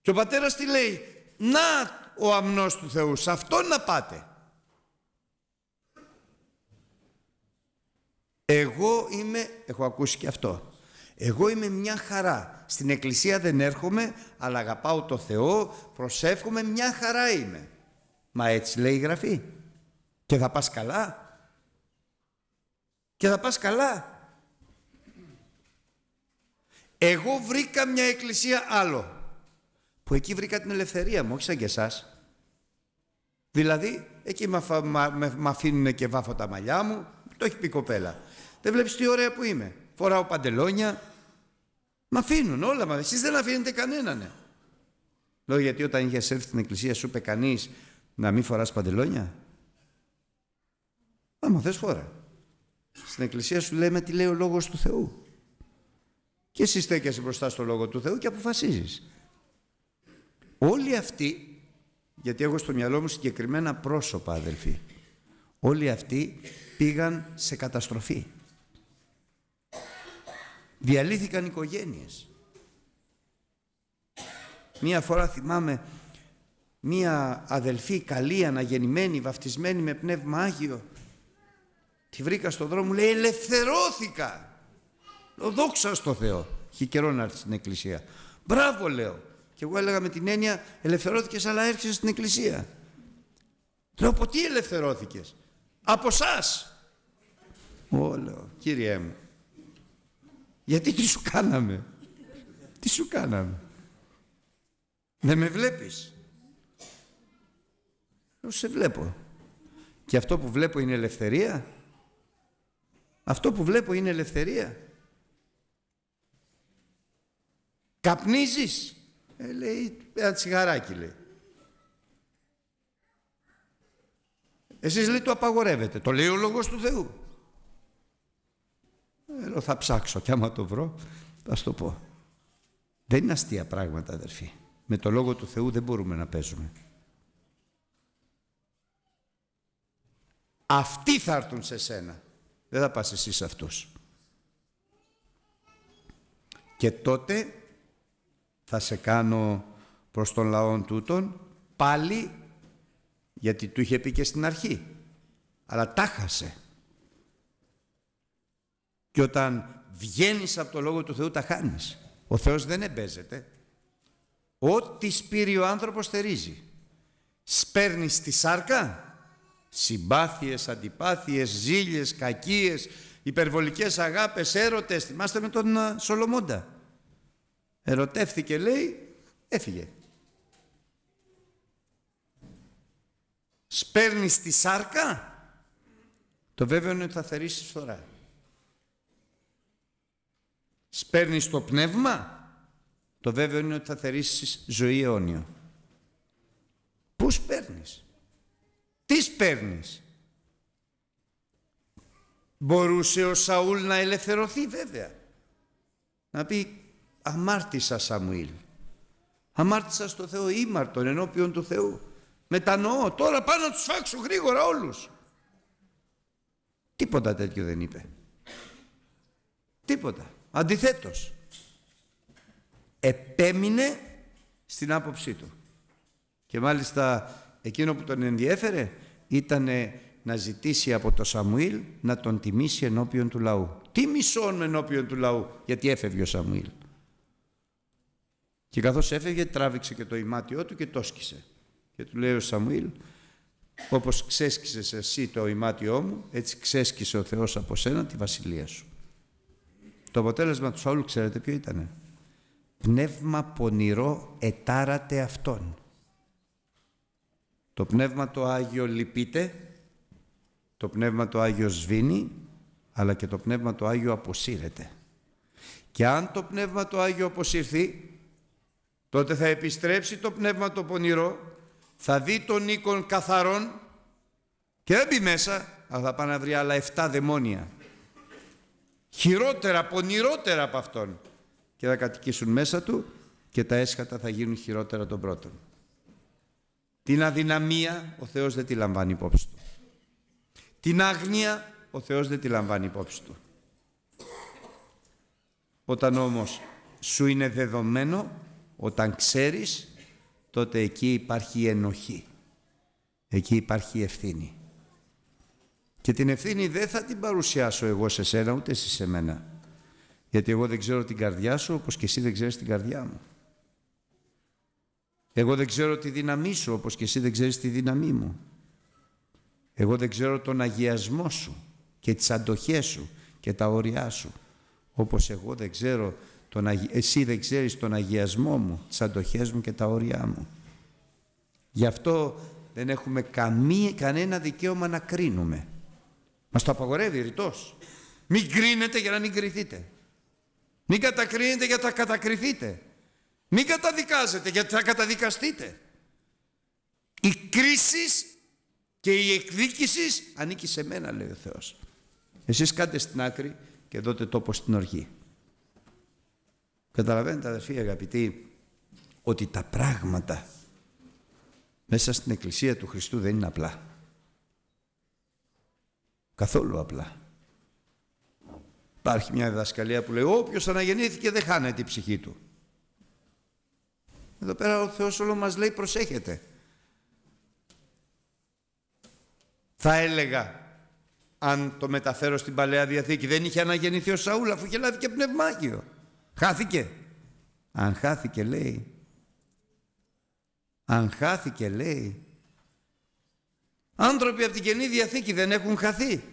Και ο πατέρας τι λέει, να ο αμνός του Θεού, σε αυτόν να πάτε. Εγώ είμαι, έχω ακούσει και αυτό, εγώ είμαι μια χαρά. Στην εκκλησία δεν έρχομαι, αλλά αγαπάω το Θεό, προσεύχομαι, μια χαρά είμαι. Μα έτσι λέει η Γραφή. Και θα πας καλά. Και θα πας καλά. Εγώ βρήκα μια εκκλησία άλλο. Που εκεί βρήκα την ελευθερία μου, όχι σαν και εσάς. Δηλαδή, εκεί με αφήνουν και βάφω τα μαλλιά μου, το έχει πει η κοπέλα. Δεν βλέπεις τι ωραία που είμαι. Φοράω παντελόνια. Μ' αφήνουν όλα, μα εσείς δεν αφήνετε κανέναν. Λέω γιατί όταν είχες έρθει στην εκκλησία σου είπε κανείς να μην φοράς παντελόνια. Άμα θες φορά. Στην εκκλησία σου λέμε τι λέει ο Λόγος του Θεού. Και εσύ στέκεσαι μπροστά στο Λόγο του Θεού και αποφασίζεις. Όλοι αυτοί, γιατί έχω στο μυαλό μου συγκεκριμένα πρόσωπα αδελφοί, όλοι αυτοί πήγαν σε καταστροφή. μία αδελφή καλή, αναγεννημένη, βαφτισμένη με πνεύμα Άγιο. Τη βρήκα στον δρόμο, λέει ελευθερώθηκα. Δόξα στο Θεό. Έχει καιρό να έρθει στην εκκλησία. Μπράβο λέω. Και εγώ έλεγα με την έννοια ελευθερώθηκες αλλά έρχεσαι στην εκκλησία. Λέω από τι ελευθερώθηκες; Από εσά. Ω λέω κύριέ μου. Γιατί τι σου κάναμε; Τι σου κάναμε; Δεν με βλέπεις. Λέω σε βλέπω. Και αυτό που βλέπω είναι ελευθερία. Αυτό που βλέπω είναι ελευθερία. Καπνίζεις. Ε, λέει, ένα τσιγαράκι λέει. Εσείς λέει το απαγορεύετε. Το λέει ο Λόγος του Θεού. Ε, θα ψάξω και άμα το βρω θα σου το πω. Δεν είναι αστεία πράγματα αδερφοί. Με το Λόγο του Θεού δεν μπορούμε να παίζουμε. Αυτοί θα έρθουν σε σένα. Δεν θα πας εσύ σε αυτούς. Και τότε θα σε κάνω προς τον λαόν τούτον πάλι γιατί του είχε πει και στην αρχή. Αλλά τα χάσε. Και όταν βγαίνεις από το Λόγο του Θεού τα χάνεις. Ο Θεός δεν εμπέζεται. Ό,τι σπείρει ο άνθρωπος θερίζει. Σπέρνεις στη σάρκα συμπάθειες, αντιπάθειες, ζήλιες, κακίες υπερβολικές αγάπες, έρωτες θυμάστε με τον Σολομώντα Ερωτεύθηκε λέει, έφυγε. Σπέρνεις τη σάρκα, το βέβαιο είναι ότι θα θερήσεις φθορά. Σπέρνεις το πνεύμα, το βέβαιο είναι ότι θα θερήσεις ζωή αιώνιο. Πού σπέρνεις, τι σπέρνεις. Μπορούσε ο Σαούλ να ελευθερωθεί βέβαια. Να πει αμάρτησα Σαμουήλ. Αμάρτησα στο Θεό ήμαρτον ενώπιον του Θεού. Μετανοώ τώρα πάνω να τους φάξω γρήγορα όλους. Τίποτα τέτοιο δεν είπε. Τίποτα. Αντιθέτως. Επέμεινε στην άποψή του. Και μάλιστα εκείνο που τον ενδιέφερε ήταν να ζητήσει από το Σαμουήλ να τον τιμήσει ενώπιον του λαού. Τι μισόν ενώπιον του λαού γιατί έφευγε ο Σαμουήλ. Και καθώς έφεγε τράβηξε και το ημάτιό του και το σκίσε. Και του λέει ο Σαμουήλ, όπως ξέσκισες εσύ το ημάτιό μου, έτσι ξέσκισε ο Θεός από σένα τη βασιλεία σου. Το αποτέλεσμα τους Σαούλου ξέρετε ποιο ήτανε. Πνεύμα πονηρό ετάρατε αυτόν. Το Πνεύμα το Άγιο λυπείται, το Πνεύμα το Άγιο σβήνει, αλλά και το Πνεύμα το Άγιο αποσύρεται. Και αν το Πνεύμα το Άγιο αποσυρθεί, τότε θα επιστρέψει το πνεύμα το πονηρό, θα δει τον οίκον καθαρόν και δεν μπει μέσα, αλλά θα πάει να βρει άλλα 7 δαιμόνια. Χειρότερα, πονηρότερα από αυτόν. Και θα κατοικήσουν μέσα του και τα έσχατα θα γίνουν χειρότερα των πρώτων. Την αδυναμία ο Θεός δεν τη λαμβάνει υπόψη του. Την άγνοια ο Θεός δεν τη λαμβάνει υπόψη του. Όταν όμως σου είναι δεδομένο όταν ξέρεις, τότε εκεί υπάρχει ενοχή. Εκεί υπάρχει ευθύνη. Και την ευθύνη δεν θα την παρουσιάσω εγώ σε σένα, ούτε εσύ σε μένα. Γιατί εγώ δεν ξέρω την καρδιά σου, όπως και εσύ δεν ξέρεις την καρδιά μου. Εγώ δεν ξέρω τη δύναμή σου, όπως και εσύ δεν ξέρεις τη δύναμή μου. Εγώ δεν ξέρω τον αγιασμό σου και τις αντοχές σου και τα όρια σου, όπως εγώ δεν ξέρω τον εσύ δεν ξέρεις τον αγιασμό μου, τις αντοχές μου και τα όρια μου. Γι' αυτό δεν έχουμε καμία, κανένα δικαίωμα να κρίνουμε. Μας το απαγορεύει ρητός. Μην κρίνετε για να μην κρυθείτε. Μην κατακρίνετε για να κατακριθείτε. Μην καταδικάζετε γιατί θα καταδικαστείτε. Η κρίση και η εκδίκηση ανήκει σε μένα λέει ο Θεός. Εσείς κάντε στην άκρη και δώτε τόπο στην οργή. Καταλαβαίνετε αδερφοί αγαπητοί ότι τα πράγματα μέσα στην Εκκλησία του Χριστού δεν είναι απλά. Καθόλου απλά. Υπάρχει μια διδασκαλία που λέει όποιος αναγεννήθηκε δεν χάνεται η ψυχή του. Εδώ πέρα ο Θεός όλο μας λέει προσέχετε. Θα έλεγα αν το μεταφέρω στην Παλαιά Διαθήκη. Δεν είχε αναγεννηθεί ο Σαούλ αφού είχε λάβει και πνευμάγιο. Χάθηκε. Αν χάθηκε λέει. Αν χάθηκε λέει. Άνθρωποι από την Καινή Διαθήκη δεν έχουν χαθεί.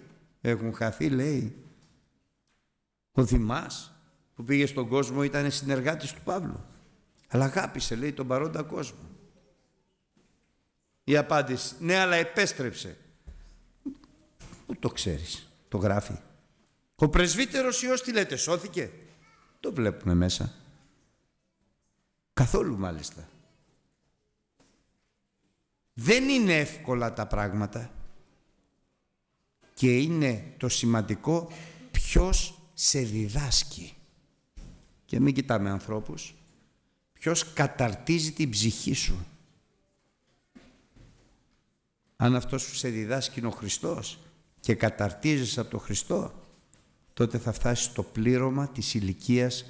Έχουν χαθεί λέει. Ο Δημάς που πήγε στον κόσμο ήταν συνεργάτης του Παύλου. Αλλά αγάπησε λέει τον παρόντα κόσμο. Η απάντηση, ναι αλλά επέστρεψε. Πού το ξέρεις, το γράφει. Ο πρεσβύτερος Υιός τι λέτε, σώθηκε. Το βλέπουμε μέσα. Καθόλου μάλιστα. Δεν είναι εύκολα τα πράγματα και είναι το σημαντικό ποιος σε διδάσκει. Και μην κοιτάμε ανθρώπους. Ποιος καταρτίζει την ψυχή σου; Αν αυτός που σε διδάσκει είναι ο Χριστός και καταρτίζεις από τον Χριστό, τότε θα φτάσεις στο πλήρωμα της ηλικίας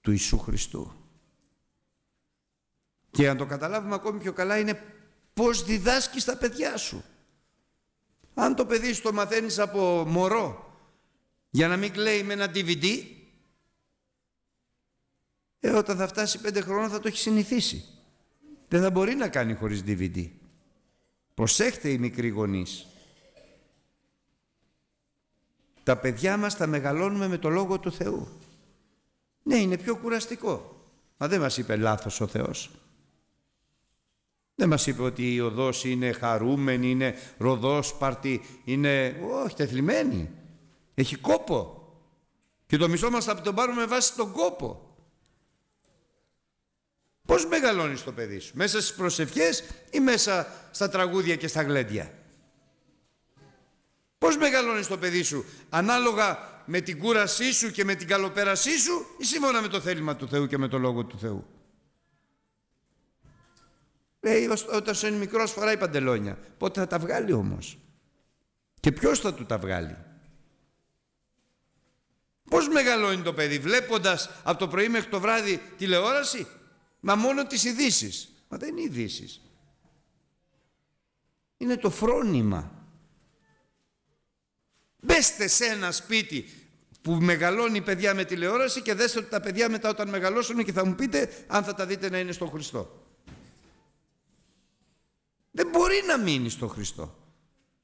του Ιησού Χριστού. Και αν το καταλάβουμε ακόμη πιο καλά είναι πώς διδάσκεις τα παιδιά σου. Αν το παιδί σου το μαθαίνεις από μωρό για να μην κλαίει με ένα DVD, ε, όταν θα φτάσει πέντε χρόνια θα το έχει συνηθίσει. Δεν θα μπορεί να κάνει χωρίς DVD. Προσέχτε οι μικροί γονείς. Τα παιδιά μας τα μεγαλώνουμε με το Λόγο του Θεού. Ναι, είναι πιο κουραστικό. Μα δεν μας είπε λάθος ο Θεός. Δεν μας είπε ότι η οδός είναι χαρούμενη, είναι ροδόσπαρτη, είναι... Όχι, τεθλιμμένη. Έχει κόπο. Και το μισό μας θα τον πάρουμε με βάση τον κόπο. Πώς μεγαλώνεις το παιδί σου, μέσα στις προσευχές ή μέσα στα τραγούδια και στα γλέντια; Πώς μεγαλώνεις το παιδί σου, ανάλογα με την κούρασή σου και με την καλοπέρασή σου ή σύμφωνα με το θέλημα του Θεού και με το Λόγο του Θεού; Λέει, όταν σου είναι μικρός φοράει παντελόνια. Πότε θα τα βγάλει όμως; Και ποιος θα του τα βγάλει; Πώς μεγαλώνει το παιδί, βλέποντας από το πρωί μέχρι το βράδυ τηλεόραση. Μα μόνο τις ειδήσεις. Μα δεν είναι ειδήσεις. Είναι το φρόνημα. Μπέστε σε ένα σπίτι που μεγαλώνει παιδιά με τηλεόραση και δέστε ότι τα παιδιά μετά όταν μεγαλώσουν και θα μου πείτε αν θα τα δείτε να είναι στον Χριστό. Δεν μπορεί να μείνει στον Χριστό.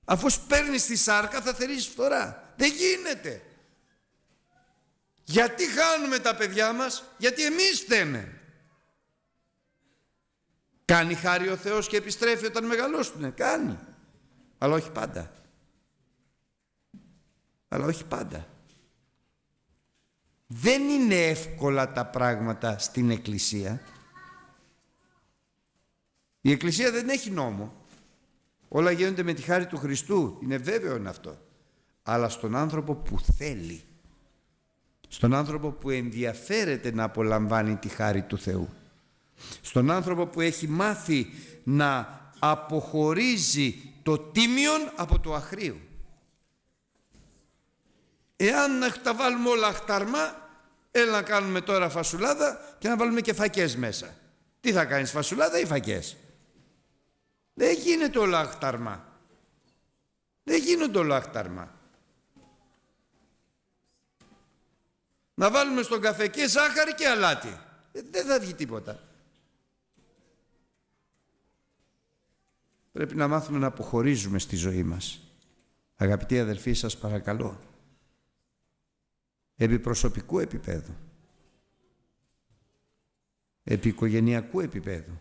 Αφού παίρνει τη σάρκα θα θερήσεις φθορά. Δεν γίνεται. Γιατί χάνουμε τα παιδιά μας, γιατί εμείς φταίμε. Κάνει χάρη ο Θεός και επιστρέφει όταν μεγαλώσουνε. Κάνει. Αλλά όχι πάντα. Αλλά όχι πάντα. Δεν είναι εύκολα τα πράγματα στην Εκκλησία. Η Εκκλησία δεν έχει νόμο. Όλα γίνονται με τη χάρη του Χριστού. Είναι βέβαιο είναι αυτό. Αλλά στον άνθρωπο που θέλει. Στον άνθρωπο που ενδιαφέρεται να απολαμβάνει τη χάρη του Θεού. Στον άνθρωπο που έχει μάθει να αποχωρίζει το τίμιον από το αχρίο. Εάν τα βάλουμε όλα αχταρμά, έλα να κάνουμε τώρα φασουλάδα και να βάλουμε και φακές μέσα. Τι θα κάνεις, φασουλάδα ή φακές; Δεν γίνεται όλο αχταρμά. Δεν γίνονται όλο αχταρμά. Να βάλουμε στον καφέ και ζάχαρη και αλάτι. Ε, δεν θα βγει τίποτα. Πρέπει να μάθουμε να αποχωρίζουμε στη ζωή μας. Αγαπητοί αδελφοί, σας παρακαλώ. Επί προσωπικού επίπεδου. Επί οικογενειακού επίπεδου.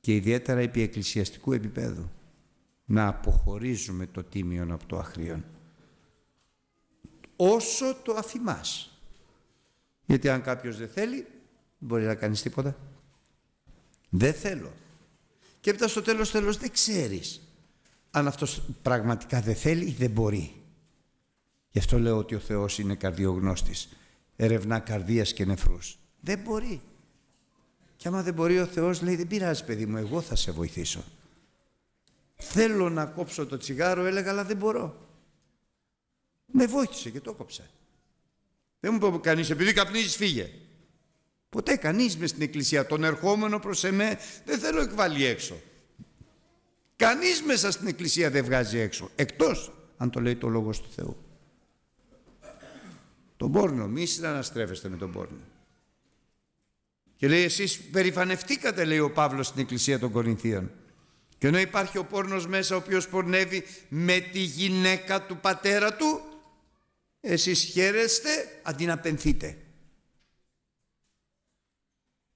Και ιδιαίτερα επί εκκλησιαστικού επίπεδου. Να αποχωρίζουμε το τίμιον από το αχρίον. Όσο το αφημάς. Γιατί αν κάποιος δεν θέλει, μπορεί να κάνεις τίποτα. Δεν θέλω. Και έπειτα στο τέλος τέλος δεν ξέρεις αν αυτός πραγματικά δεν θέλει ή δεν μπορεί. Γι' αυτό λέω ότι ο Θεός είναι καρδιογνώστης. Ερευνά καρδίας και νεφρούς. Δεν μπορεί. Και άμα δεν μπορεί ο Θεός λέει δεν πειράζει παιδί μου, εγώ θα σε βοηθήσω. Θέλω να κόψω το τσιγάρο, έλεγα, αλλά δεν μπορώ. Με βόηθησε και το κόψα. Δεν μου πει κανείς, επειδή καπνίζεις φύγε. Ποτέ κανείς μες στην εκκλησία, τον ερχόμενο προς εμέ, δεν θέλω εκβάλει έξω. Κανείς μέσα στην Εκκλησία δεν βγάζει έξω. Εκτός αν το λέει το Λόγος του Θεού. Τον πόρνο, μη συναναστρέφεστε με τον πόρνο. Και λέει εσείς περηφανευτήκατε λέει ο Παύλος στην Εκκλησία των Κορινθίων. Και ενώ υπάρχει ο πόρνος μέσα ο οποίος πορνεύει με τη γυναίκα του πατέρα του εσείς χαίρεστε αντί να πενθείτε.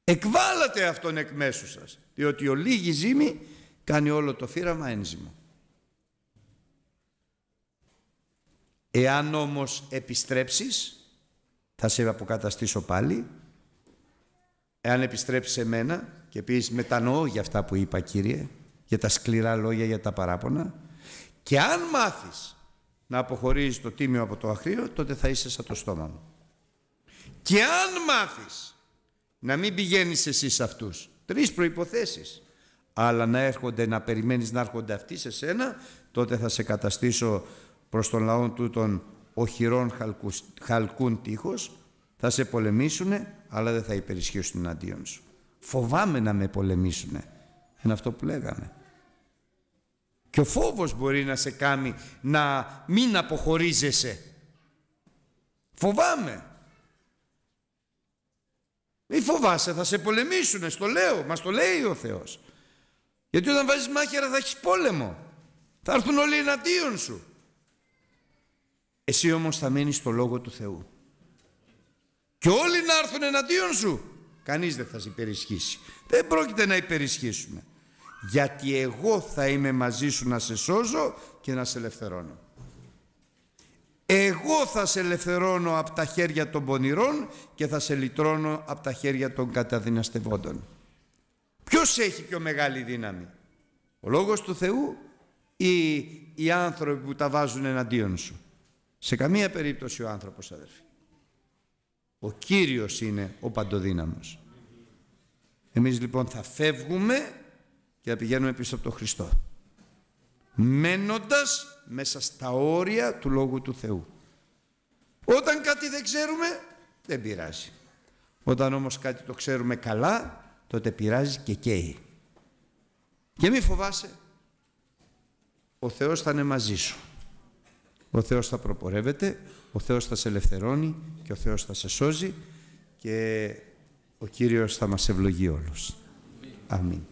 Εκβάλλατε αυτόν εκ μέσου σας διότι ο λίγη ζήμη κάνει όλο το φύραμα ένζημο. Εάν όμως επιστρέψεις θα σε αποκαταστήσω πάλι εάν επιστρέψεις σε μένα και πεις μετανοώ για αυτά που είπα Κύριε, για τα σκληρά λόγια, για τα παράπονα και αν μάθεις να αποχωρίζεις το τίμιο από το αχρίο, τότε θα είσαι σαν το στόμα μου. Και αν μάθεις να μην πηγαίνεις εσύ σε αυτούς, τρεις προϋποθέσεις, αλλά να έρχονται, να περιμένεις να έρχονται αυτοί σε σένα, τότε θα σε καταστήσω προς τον λαό τούτον οχυρών χαλκούν τείχος, θα σε πολεμήσουνε αλλά δεν θα υπερισχύσουν εναντίον σου. Φοβάμαι να με πολεμήσουνε. Είναι αυτό που λέγαμε. Και ο φόβος μπορεί να σε κάνει να μην αποχωρίζεσαι. Φοβάμαι. Μη φοβάσαι, θα σε πολεμήσουνε, στο λέω, μας το λέει ο Θεός. Γιατί όταν βάζεις μάχαιρα θα έχεις πόλεμο. Θα έρθουν όλοι εναντίον σου. Εσύ όμως θα μένεις στο Λόγο του Θεού και όλοι να έρθουν εναντίον σου, κανείς δεν θα σε υπερισχύσει. Δεν πρόκειται να υπερισχύσουμε. Γιατί εγώ θα είμαι μαζί σου να σε σώζω και να σε ελευθερώνω. Εγώ θα σε ελευθερώνω από τα χέρια των πονηρών και θα σε λυτρώνω από τα χέρια των καταδυναστευόντων. Ποιος έχει πιο μεγάλη δύναμη, ο Λόγος του Θεού ή οι άνθρωποι που τα βάζουν εναντίον σου; Σε καμία περίπτωση ο άνθρωπος αδερφοί. Ο Κύριος είναι ο παντοδύναμος. Εμείς λοιπόν θα φεύγουμε και θα πηγαίνουμε πίσω από τον Χριστό. Μένοντας μέσα στα όρια του Λόγου του Θεού. Όταν κάτι δεν ξέρουμε, δεν πειράζει. Όταν όμως κάτι το ξέρουμε καλά, τότε πειράζει και καίει. Και μη φοβάσαι. Ο Θεός θα είναι μαζί σου. Ο Θεός θα προπορεύεται, ο Θεός θα σε ελευθερώνει και ο Θεός θα σε σώζει και ο Κύριος θα μας ευλογεί όλους. Αμήν.